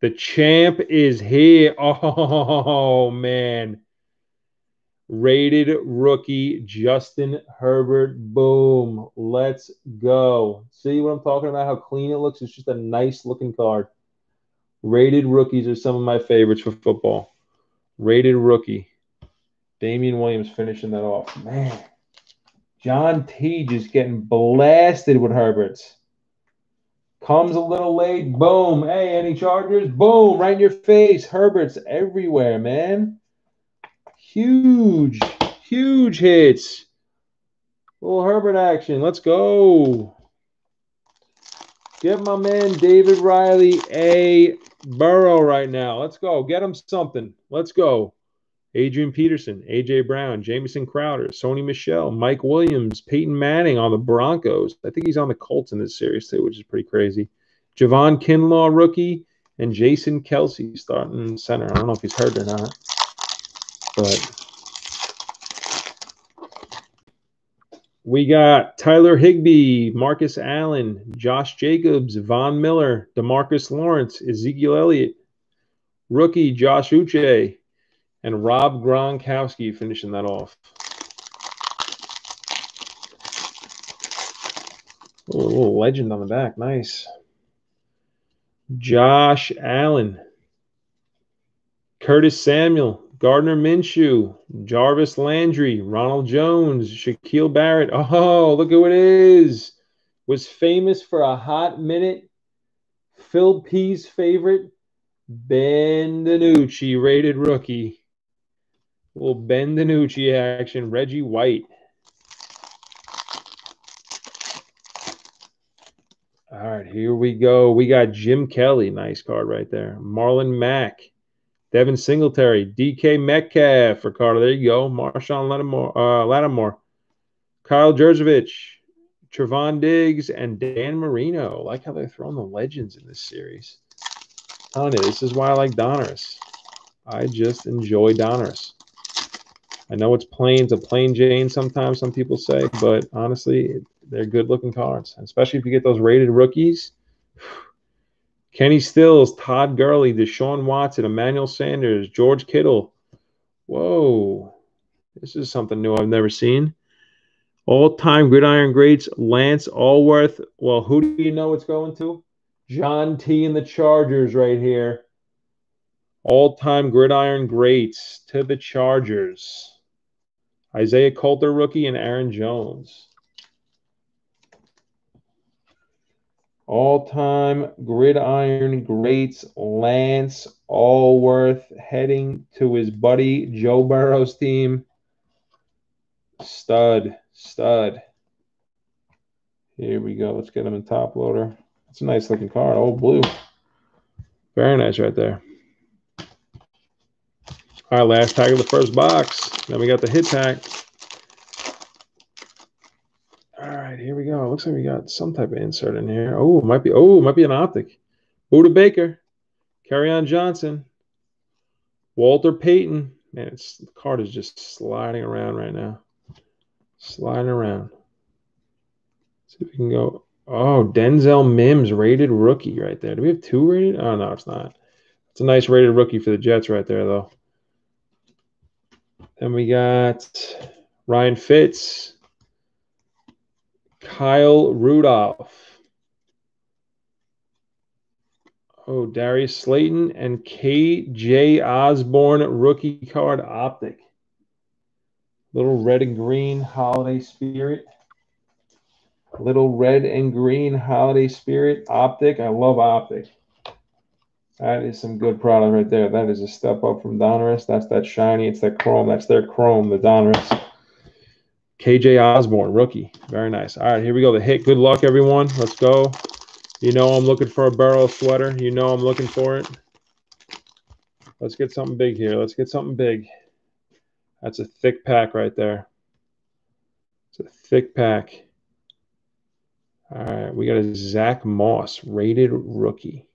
The champ is here. Oh, man. Rated rookie Justin Herbert. Boom. Let's go. See what I'm talking about? How clean it looks? It's just a nice looking card. Rated rookies are some of my favorites for football. Rated rookie. Damien Williams finishing that off. Man. John T just getting blasted with Herberts. Comes a little late. Boom. Hey, any Chargers? Boom. Right in your face. Herbert's everywhere, man. Huge, huge hits. Little Herbert action. Let's go. Get my man David Riley a Burrow right now. Let's go. Get him something. Let's go. Adrian Peterson, AJ Brown, Jamison Crowder, Sony Michel, Mike Williams, Peyton Manning on the Broncos. I think he's on the Colts in this series too, which is pretty crazy. Javon Kinlaw, rookie, and Jason Kelce starting center. I don't know if he's hurt or not, but we got Tyler Higbee, Marcus Allen, Josh Jacobs, Von Miller, Demarcus Lawrence, Ezekiel Elliott, rookie Josh Uche, and Rob Gronkowski finishing that off. a little legend on the back. Nice. Josh Allen, Curtis Samuel, Gardner Minshew, Jarvis Landry, Ronald Jones, Shaquille Barrett. Oh, look who it is. Was famous for a hot minute. Phil P's favorite, Ben DiNucci, rated rookie. Little Ben DiNucci action. Reggie White. All right, here we go. We got Jim Kelly. Nice card right there. Marlon Mack. Devin Singletary. DK Metcalf Carter. There you go. Marshon Lattimore. Uh, Lattimore. Kyle Jurjevich. Trevon Diggs and Dan Marino. I like how they're throwing the legends in this series. I'm you, this is why I like Donruss. I just enjoy Donruss. I know it's plain, it's a plain Jane sometimes, some people say, but honestly, they're good looking cards, especially if you get those rated rookies. Kenny Stills, Todd Gurley, Deshaun Watson, Emmanuel Sanders, George Kittle. Whoa, this is something new I've never seen. All time gridiron greats, Lance Alworth. Well, who do you know it's going to? John T. and the Chargers right here. All time gridiron greats to the Chargers. Isaiah Coulter, rookie, and Aaron Jones. All time gridiron greats, Lance Alworth heading to his buddy Joe Burrow's team. Stud, stud. Here we go. Let's get him in top loader. It's a nice looking card. All blue. Very nice right there. All right, last pack of the first box. Then we got the hit pack. All right, here we go. Looks like we got some type of insert in here. Oh, it might be. Oh, it might be an optic. Budda Baker, Kerryon Johnson, Walter Payton. Man, it's the card is just sliding around right now. Sliding around. Let's see if we can go. Oh, Denzel Mims, rated rookie right there. Do we have two rated? Oh no, it's not. It's a nice rated rookie for the Jets right there, though. Then we got Ryan Fitz, Kyle Rudolph. Oh, Darius Slayton and KJ Osborn rookie card optic. Little red and green holiday spirit. Little red and green holiday spirit optic. I love optic. That is some good product right there. That is a step up from Donruss. That's that shiny. It's that chrome. That's their chrome, the Donruss. KJ Osborn, rookie. Very nice. All right, here we go. The hit. Good luck, everyone. Let's go. You know I'm looking for a Burrow sweater. You know I'm looking for it. Let's get something big here. Let's get something big. That's a thick pack right there. It's a thick pack. All right, we got a Zach Moss, rated rookie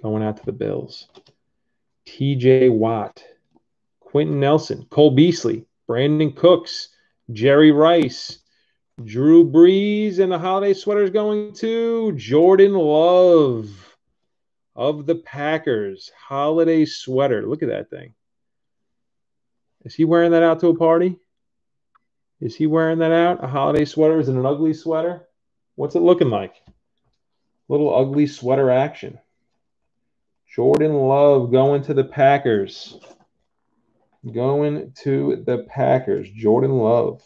going out to the Bills. TJ Watt, Quenton Nelson, Cole Beasley, Brandin Cooks, Jerry Rice, Drew Brees, and the holiday sweater is going to Jordan Love of the Packers. Holiday sweater. Look at that thing. Is he wearing that out to a party? Is he wearing that out? A holiday sweater? Is it an ugly sweater? What's it looking like? Little ugly sweater action. Jordan Love going to the Packers. Going to the Packers. Jordan Love.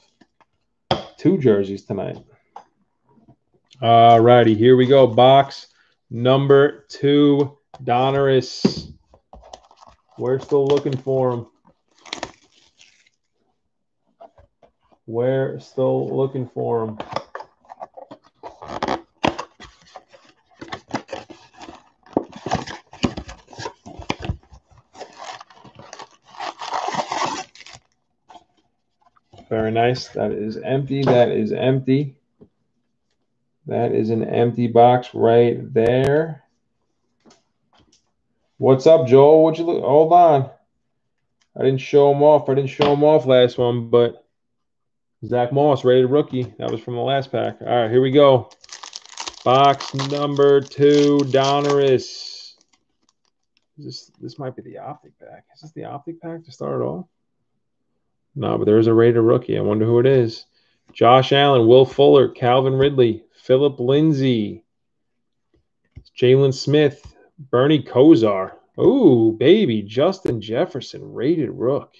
Two jerseys tonight. All righty, here we go. Box number two. Donruss. We're still looking for him. We're still looking for him. Nice. That is empty. That is empty. That is an empty box right there. What's up, Joel? What you look? Hold on. I didn't show him off. I didn't show him off last one, but Zach Moss, rated rookie. That was from the last pack. All right, here we go. Box number two, Donruss. This this might be the optic pack. Is this the optic pack to start it off? No, but there is a rated rookie. I wonder who it is. Josh Allen, Will Fuller, Calvin Ridley, Phillip Lindsay, Jalen Smith, Bernie Kosar. Oh, baby, Justin Jefferson, rated rook.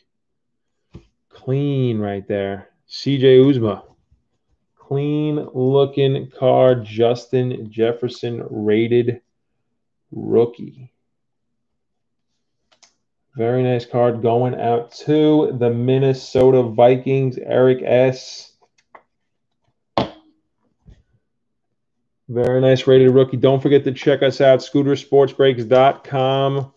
Clean right there. CJ Uzomah. Clean looking card. Justin Jefferson, rated rookie. Very nice card going out to the Minnesota Vikings. Eric S. Very nice rated rookie. Don't forget to check us out, scootersportsbreaks.com.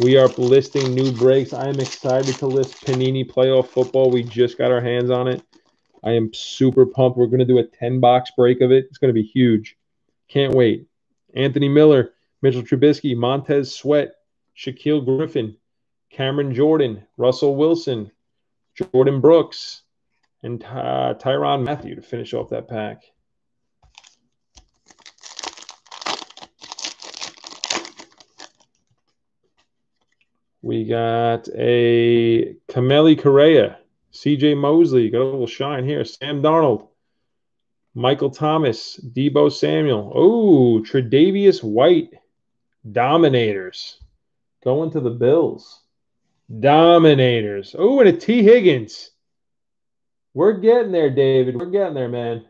We are listing new breaks. I am excited to list Panini Playoff Football. We just got our hands on it. I am super pumped. We're going to do a 10 box break of it. It's going to be huge. Can't wait. Anthony Miller, Mitchell Trubisky, Montez Sweat, Shaquill Griffin, Cameron Jordan, Russell Wilson, Jordan Brooks, and Ty- Tyrann Mathieu to finish off that pack. We got a Kamalei Correa, CJ Mosley, got a little shine here. Sam Darnold, Michael Thomas, Deebo Samuel. Oh, Tre'Davious White, Dominators, going to the Bills. Dominators. Oh, and a T. Higgins. We're getting there, David. We're getting there, man.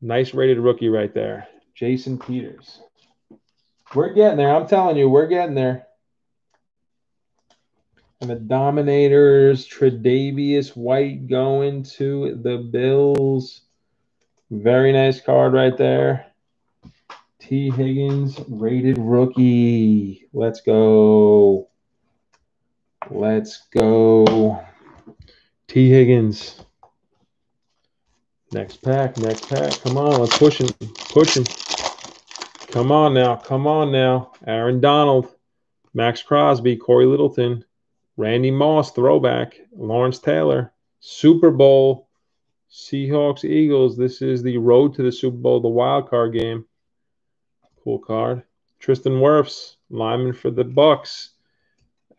Nice rated rookie right there. Jason Peters. We're getting there. I'm telling you, we're getting there. And the Dominators, Tre'Davious White going to the Bills. Very nice card right there. T. Higgins, rated rookie. Let's go. Let's go. T. Higgins. Next pack, next pack. Come on, let's push him. Push him. Come on now. Come on now. Aaron Donald, Maxx Crosby, Cory Littleton, Randy Moss, throwback, Lawrence Taylor, Super Bowl, Seahawks, Eagles. This is the road to the Super Bowl, the wild card game. Cool card. Tristan Wirfs, lineman for the Bucks.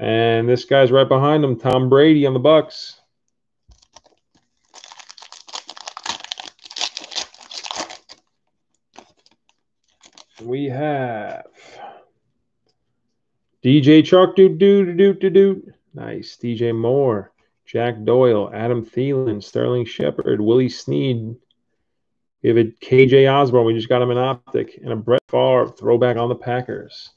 And this guy's right behind him, Tom Brady on the Bucks. We have DJ Chark, do do do do do. Nice. DJ Moore, Jack Doyle, Adam Thielen, Sterling Shepard, Willie Snead. We have a KJ Osborn. We just got him an optic and a Brett Favre throwback on the Packers.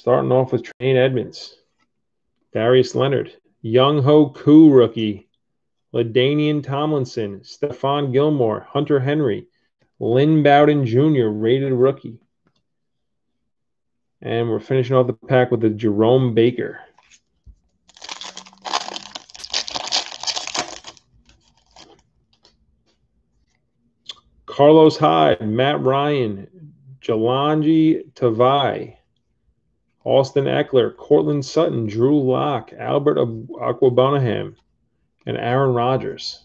Starting off with Tremaine Edmunds, Darius Leonard, Young Ho Koo rookie, LaDainian Tomlinson, Stephon Gilmore, Hunter Henry, Lynn Bowden Jr., rated rookie. And we're finishing off the pack with a Jerome Baker. Carlos Hyde, Matt Ryan, Jahlani Tavai, Austin Ekeler, Courtland Sutton, Drew Lock, Albert Okwuegbunam, and Aaron Rodgers.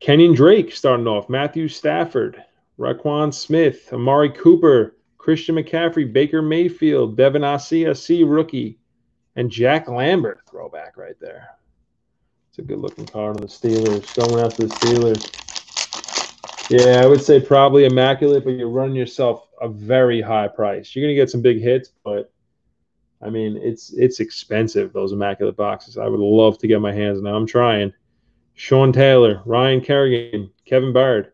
Kenyan Drake starting off, Matthew Stafford, Roquan Smith, Amari Cooper, Christian McCaffrey, Baker Mayfield, Devin Asiasi, rookie, and Jack Lambert throwback right there. It's a good looking card on the Steelers. Going to the Steelers. Yeah, I would say probably immaculate, but you're running yourself a very high price. You're gonna get some big hits, but I mean it's it's expensive, those immaculate boxes. I would love to get my hands on. I'm trying. Sean Taylor, Ryan Kerrigan, Kevin Bard,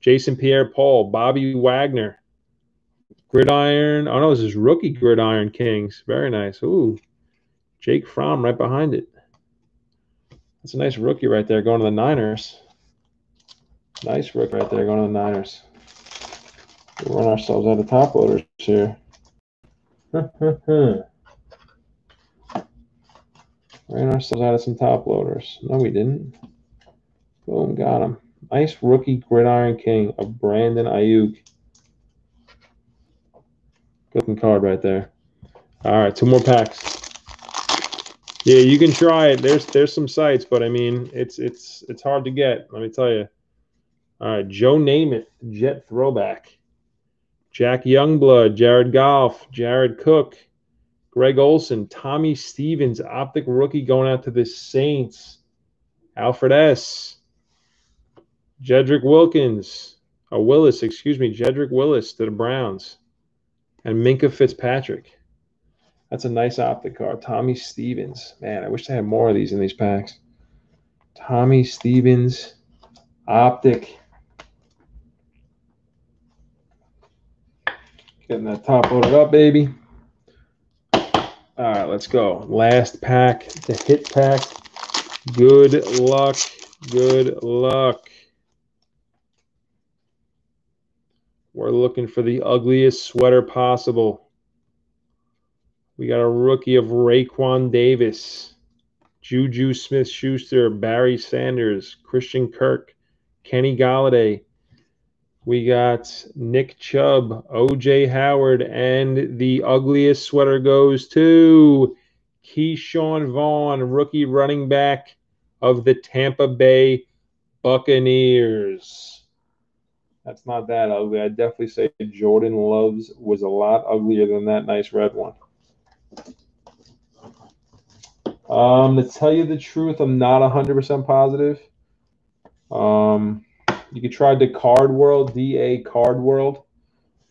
Jason Pierre Paul, Bobby Wagner, Gridiron. Oh no, this is rookie Gridiron Kings. Very nice. Ooh. Jake Fromm right behind it. That's a nice rookie right there going to the Niners. Nice rip right there going to the Niners. We run ourselves out of top loaders here. Ran ourselves out of some top loaders. No, we didn't. Boom, got him. Nice rookie gridiron king of Brandon Aiyuk. Good card right there. All right, two more packs. Yeah, you can try it. There's there's some sites, but I mean, it's it's it's hard to get. Let me tell you. Right, Joe Namath, Jet throwback. Jack Youngblood, Jared Goff, Jared Cook, Greg Olsen, Tommy Stevens, optic rookie going out to the Saints. Alfred S. Jedrick Wilkins, a Willis, excuse me, Jedrick Willis to the Browns. And Minkah Fitzpatrick. That's a nice optic card. Tommy Stevens. Man, I wish they had more of these in these packs. Tommy Stevens, optic. Getting that top loaded up, baby. All right, let's go. Last pack, the hit pack. Good luck. Good luck. We're looking for the ugliest sweater possible. We got a rookie of Raekwon Davis, Juju Smith Schuster, Barry Sanders, Christian Kirk, Kenny Golladay. We got Nick Chubb, OJ Howard, and the ugliest sweater goes to Ke'Shawn Vaughn, rookie running back of the Tampa Bay Buccaneers. That's not that ugly. I'd definitely say Jordan Love's was a lot uglier than that nice red one. Um, to tell you the truth, I'm not 100% positive. Um, you could try the Card World, DA Card World.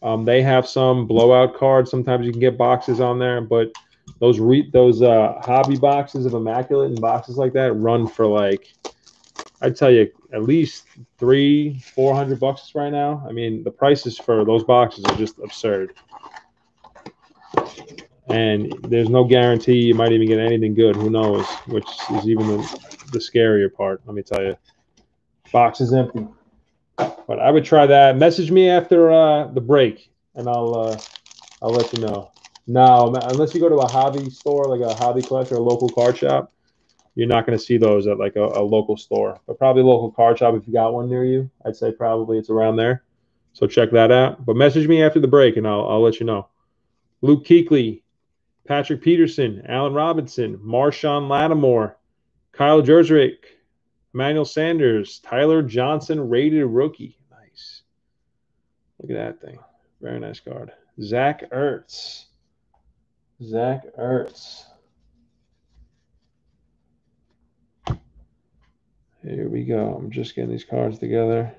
Um, they have some blowout cards. Sometimes you can get boxes on there, but those re- those uh, hobby boxes of immaculate and boxes like that run for like I'd tell you at least three, four hundred bucks right now. I mean, the prices for those boxes are just absurd. And there's no guarantee you might even get anything good. Who knows? Which is even the, the scarier part. Let me tell you. Box is empty. But I would try that. Message me after uh, the break, and I'll uh, I'll let you know. Now, unless you go to a hobby store, like a hobby collector, a local card shop, you're not going to see those at like a, a, local store, but probably local card shop if you got one near you. I'd say probably it's around there. So check that out. But message me after the break and I'll, I'll let you know. Luke Kuechly, Patrick Peterson, Allen Robinson, Marshon Lattimore, Kyle Jurzik, Emmanuel Sanders, Tyler Johnson, rated rookie. Nice. Look at that thing. Very nice card. Zach Ertz. Zach Ertz. Here we go. I'm just getting these cards together.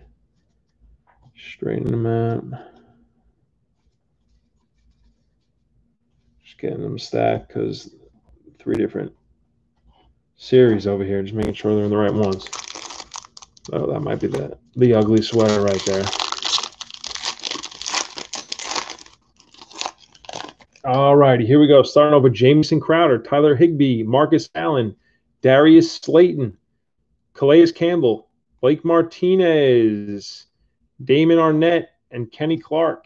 Straighten them out. Just getting them stacked because three different series over here. Just making sure they're in the right ones. Oh, that might be the, the ugly sweater right there. All righty, here we go. Starting over Jamison Crowder, Tyler Higbee, Marcus Allen, Darius Slayton, Calais Campbell, Blake Martinez, Damon Arnette, and Kenny Clark.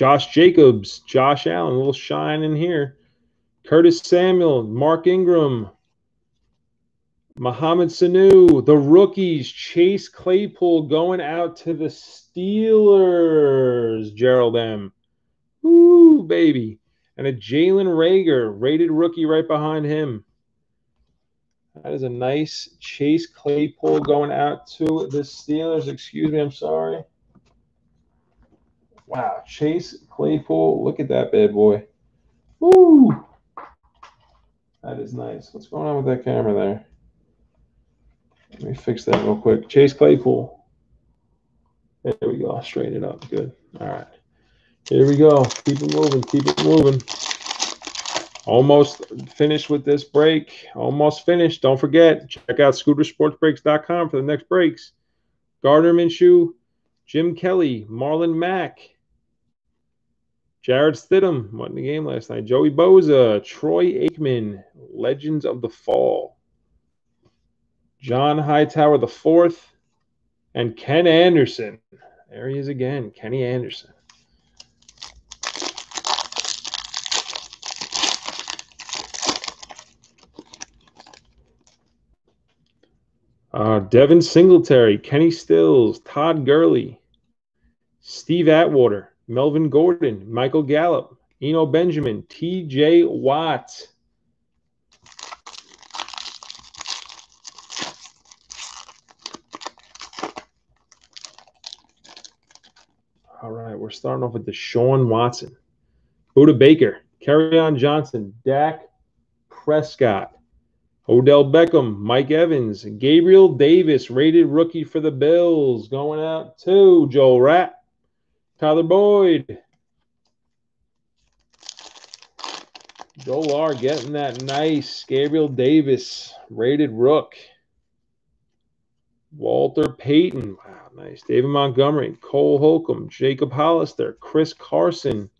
Josh Jacobs, Josh Allen, a little shine in here. Curtis Samuel, Mark Ingram, Mohamed Sanu, the rookies, Chase Claypool going out to the Steelers, Gerald M. Woo, baby. And a Jalen Reagor, rated rookie right behind him. That is a nice Chase Claypool going out to the Steelers. Excuse me, I'm sorry. Wow, Chase Claypool. Look at that bad boy. Woo! That is nice. What's going on with that camera there? Let me fix that real quick. Chase Claypool. There we go. Straighten it up. Good. All right. Here we go. Keep it moving. Keep it moving. Almost finished with this break. Almost finished. Don't forget, check out scootersportsbreaks.com for the next breaks. Gardner Minshew, Jim Kelly, Marlon Mack, Jarrett Stidham what in the game last night. Joey Bosa, Troy Aikman, Legends of the Fall. John Hightower the fourth, and Ken Anderson. There he is again, Kenny Anderson. Uh, Devin Singletary, Kenny Stills, Todd Gurley, Steve Atwater, Melvin Gordon, Michael Gallup, Eno Benjamin, TJ Watt. All right, we're starting off with the Deshaun Watson, Budda Baker, Kerryon Johnson, Dak Prescott, Odell Beckham, Mike Evans, Gabriel Davis, rated rookie for the Bills, going out to Joel Rat, Tyler Boyd, Joel R getting that nice Gabriel Davis, rated rook. Walter Payton, wow, nice. David Montgomery, Cole Holcomb, Jacob Hollister, Chris Carson,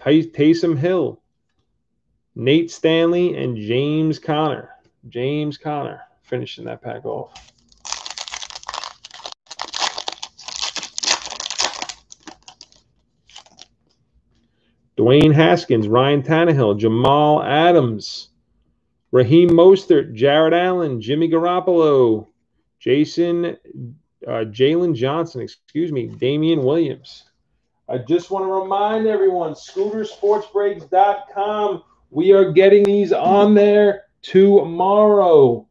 Taysom Hill, Nate Stanley, and James Conner. James Conner finishing that pack off. Dwayne Haskins, Ryan Tannehill, Jamal Adams, Raheem Mostert, Jared Allen, Jimmy Garoppolo, Jason, uh, Jalen Johnson, excuse me, Damien Williams. I just want to remind everyone, scootersportsbreaks.com, we are getting these on there tomorrow.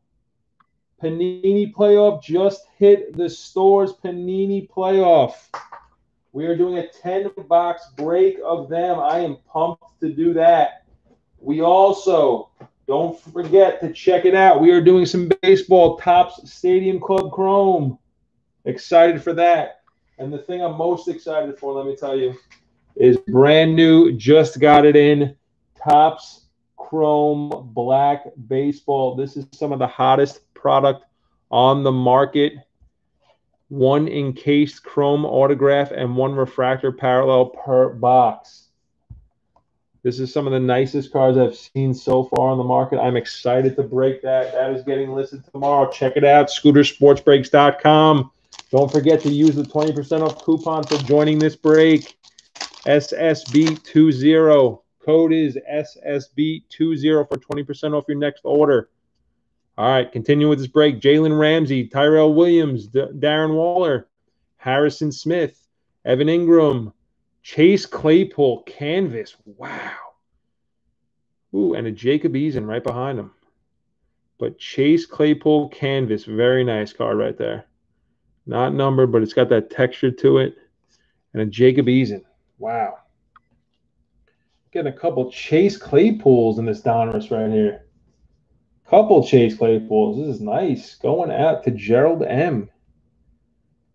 Panini Playoff just hit the stores. Panini Playoff. We are doing a 10 box break of them. I am pumped to do that. We also, don't forget to check it out. We are doing some baseball Topps Stadium Club Chrome. Excited for that. And the thing I'm most excited for, let me tell you, is brand new, just got it in. Topps Chrome Black Baseball. This is some of the hottest product on the market one encased chrome autograph, and one refractor parallel per box. This is some of the nicest cards I've seen so far on the market. I'm excited to break that. That is getting listed tomorrow. Check it out, scootersportsbreaks.com. Don't forget to use the 20% off coupon for joining this break. SSB20. Code is SSB20 for 20% off your next order. All right, continue with this break. Jalen Ramsey, Tyrell Williams, D- Darren Waller, Harrison Smith, Evan Engram, Chase Claypool, Canvas. Wow. Ooh, and a Jacob Eason right behind him. But Chase Claypool, Canvas. Very nice card right there. Not numbered, but it's got that texture to it. And a Jacob Eason. Wow. Getting a couple Chase Claypools in this Donruss right here. Couple Chase Claypools. This is nice. Going out to Gerald M.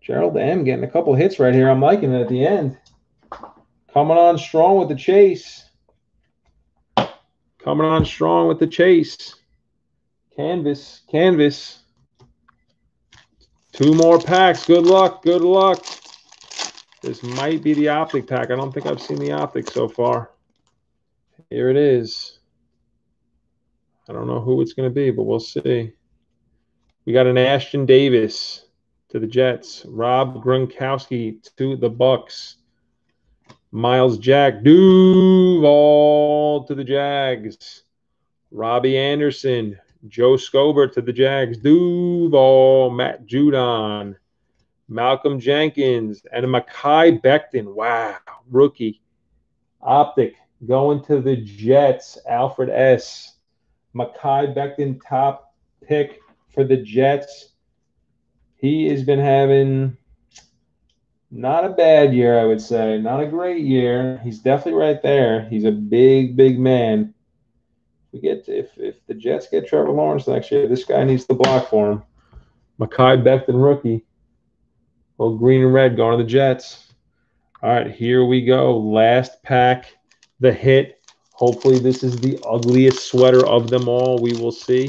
Gerald M getting a couple hits right here. I'm liking it at the end. Coming on strong with the chase. Coming on strong with the chase. Canvas, canvas. Two more packs. Good luck. Good luck. This might be the optic pack. I don't think I've seen the optic so far. Here it is. I don't know who it's going to be, but we'll see. We got an Ashtyn Davis to the Jets, Rob Gronkowski to the Bucks, Myles Jack Duval to the Jags, Robbie Anderson, Joe Schobert to the Jags, Duval, Matt Judon, Malcolm Jenkins, and a Mekhi Becton. Wow, rookie. Optic going to the Jets, Alfred S. Mekhi Becton, top pick for the Jets. He has been having not a bad year, I would say. Not a great year. He's definitely right there. He's a big, big man. We get to, if if the Jets get Trevor Lawrence next year, this guy needs to block for him. Mekhi Becton, rookie. Well, green and red going to the Jets. All right, here we go. Last pack, the hit Hopefully, this is the ugliest sweater of them all. We will see.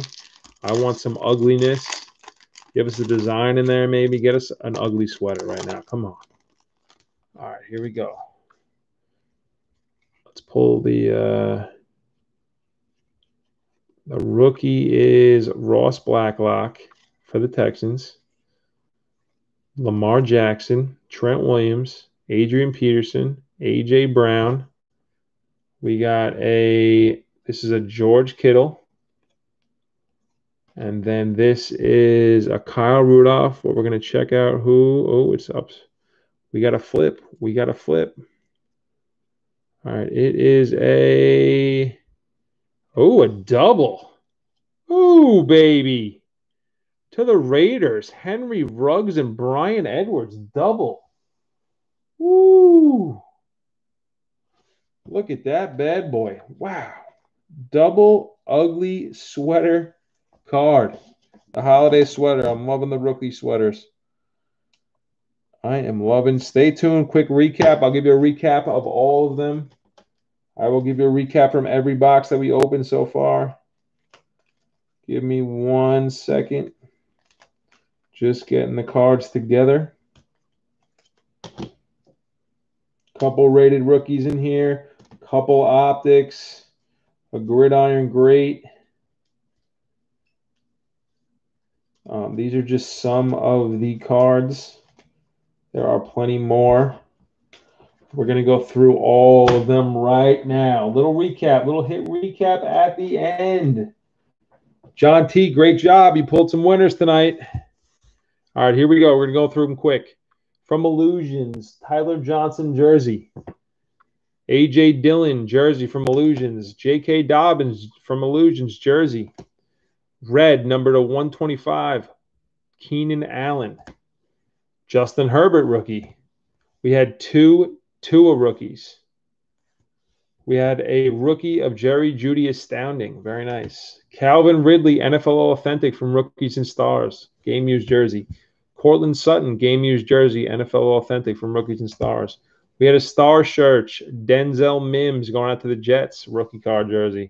I want some ugliness. Give us a design in there, maybe. Get us an ugly sweater right now. Come on. All right, here we go. Let's pull the uh, the rookie is Ross Blacklock for the Texans. Lamar Jackson, Trent Williams, Adrian Peterson, AJ Brown. We got a this is a George Kittle. And then this is a Kyle Rudolph. What we're going to check out who. Oh, it's up. We got a flip. We got a flip. All right. It is a. Oh, a double. Ooh, baby to the Raiders. Henry Ruggs and Bryan Edwards double. Woo! Look at that bad boy. Wow. Double ugly sweater card. The holiday sweater. I'm loving the rookie sweaters. I am loving. Stay tuned. Quick recap. I'll give you a recap of all of them. I will give you a recap from every box that we opened so far. Give me one second. Just getting the cards together. Couple rated rookies in here. Couple optics. A gridiron grate. Um, these are just some of the cards. There are plenty more. We're going to go through all of them right now. Little recap, little hit recap at the end. John T, great job. You pulled some winners tonight. All right, here we go. We're going to go through them quick. From Illusions, Tyler Johnson, jersey. AJ Dillon, jersey from Illusions. J.K. Dobbins from Illusions, jersey. Red, number to 125. Keenan Allen. Justin Herbert, rookie. We had two Tua rookies. We had a rookie of Jerry Jeudy astounding. Very nice. Calvin Ridley, NFL Authentic from Rookies and Stars. Game used jersey. Courtland Sutton, game used jersey, NFL authentic from Rookies and Stars. We had a star shirt, Denzel Mims going out to the Jets, rookie card jersey.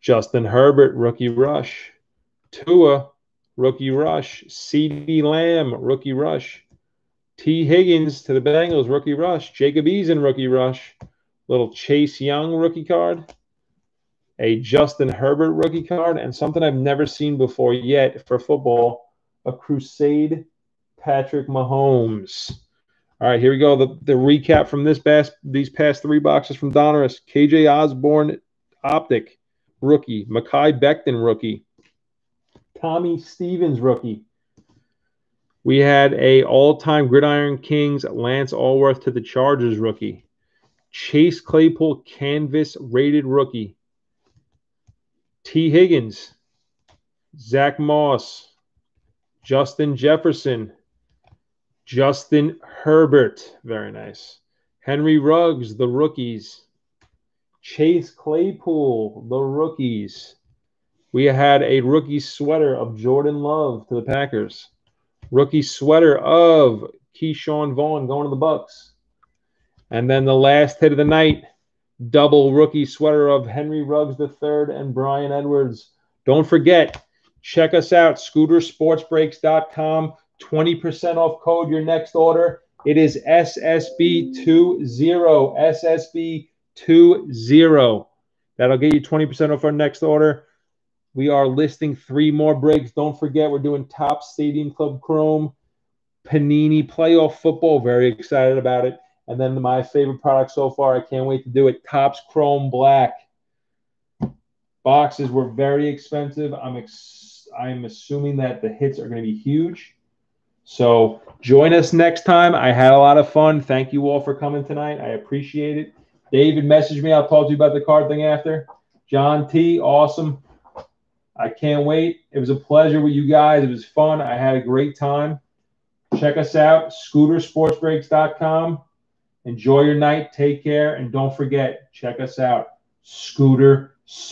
Justin Herbert, rookie rush. Tua, rookie rush. CeeDee Lamb, rookie rush. T. Higgins to the Bengals, rookie rush. Jacob Eason, rookie rush. Little Chase Young rookie card. A Justin Herbert rookie card, and something I've never seen before yet for football a crusade Patrick Mahomes. All right, here we go. The, the recap from this past these past three boxes from Donruss. KJ Osborn Optic rookie. Mekhi Becton rookie. Tommy Stevens rookie. We had a all-time Gridiron Kings Lance Alworth to the Chargers rookie. Chase Claypool canvas rated rookie. T. Higgins. Zach Moss. Justin Jefferson, Justin Herbert, very nice. Henry Ruggs, the rookies. Chase Claypool, the rookies. We had a rookie sweater of Jordan Love to the Packers. Rookie sweater of Ke'Shawn Vaughn going to the Bucks. And then the last hit of the night, double rookie sweater of Henry Ruggs III and Bryan Edwards. Don't forget, Check us out, scootersportsbreaks.com. 20% off code your next order. It is SSB20. SSB20. That'll get you 20% off our next order. We are listing three more breaks. Don't forget, we're doing Topps Stadium Club Chrome, Panini Playoff Football. Very excited about it. And then my favorite product so far, I can't wait to do it Topps Chrome Black. Boxes were very expensive. I'm excited I'm assuming that the hits are going to be huge. So join us next time. I had a lot of fun. Thank you all for coming tonight. I appreciate it. David messaged me. I'll talk to you about the card thing after. John T, awesome. I can't wait. It was a pleasure with you guys. It was fun. I had a great time. Check us out, scootersportsbreaks.com. Enjoy your night. Take care. And don't forget, check us out, Scooter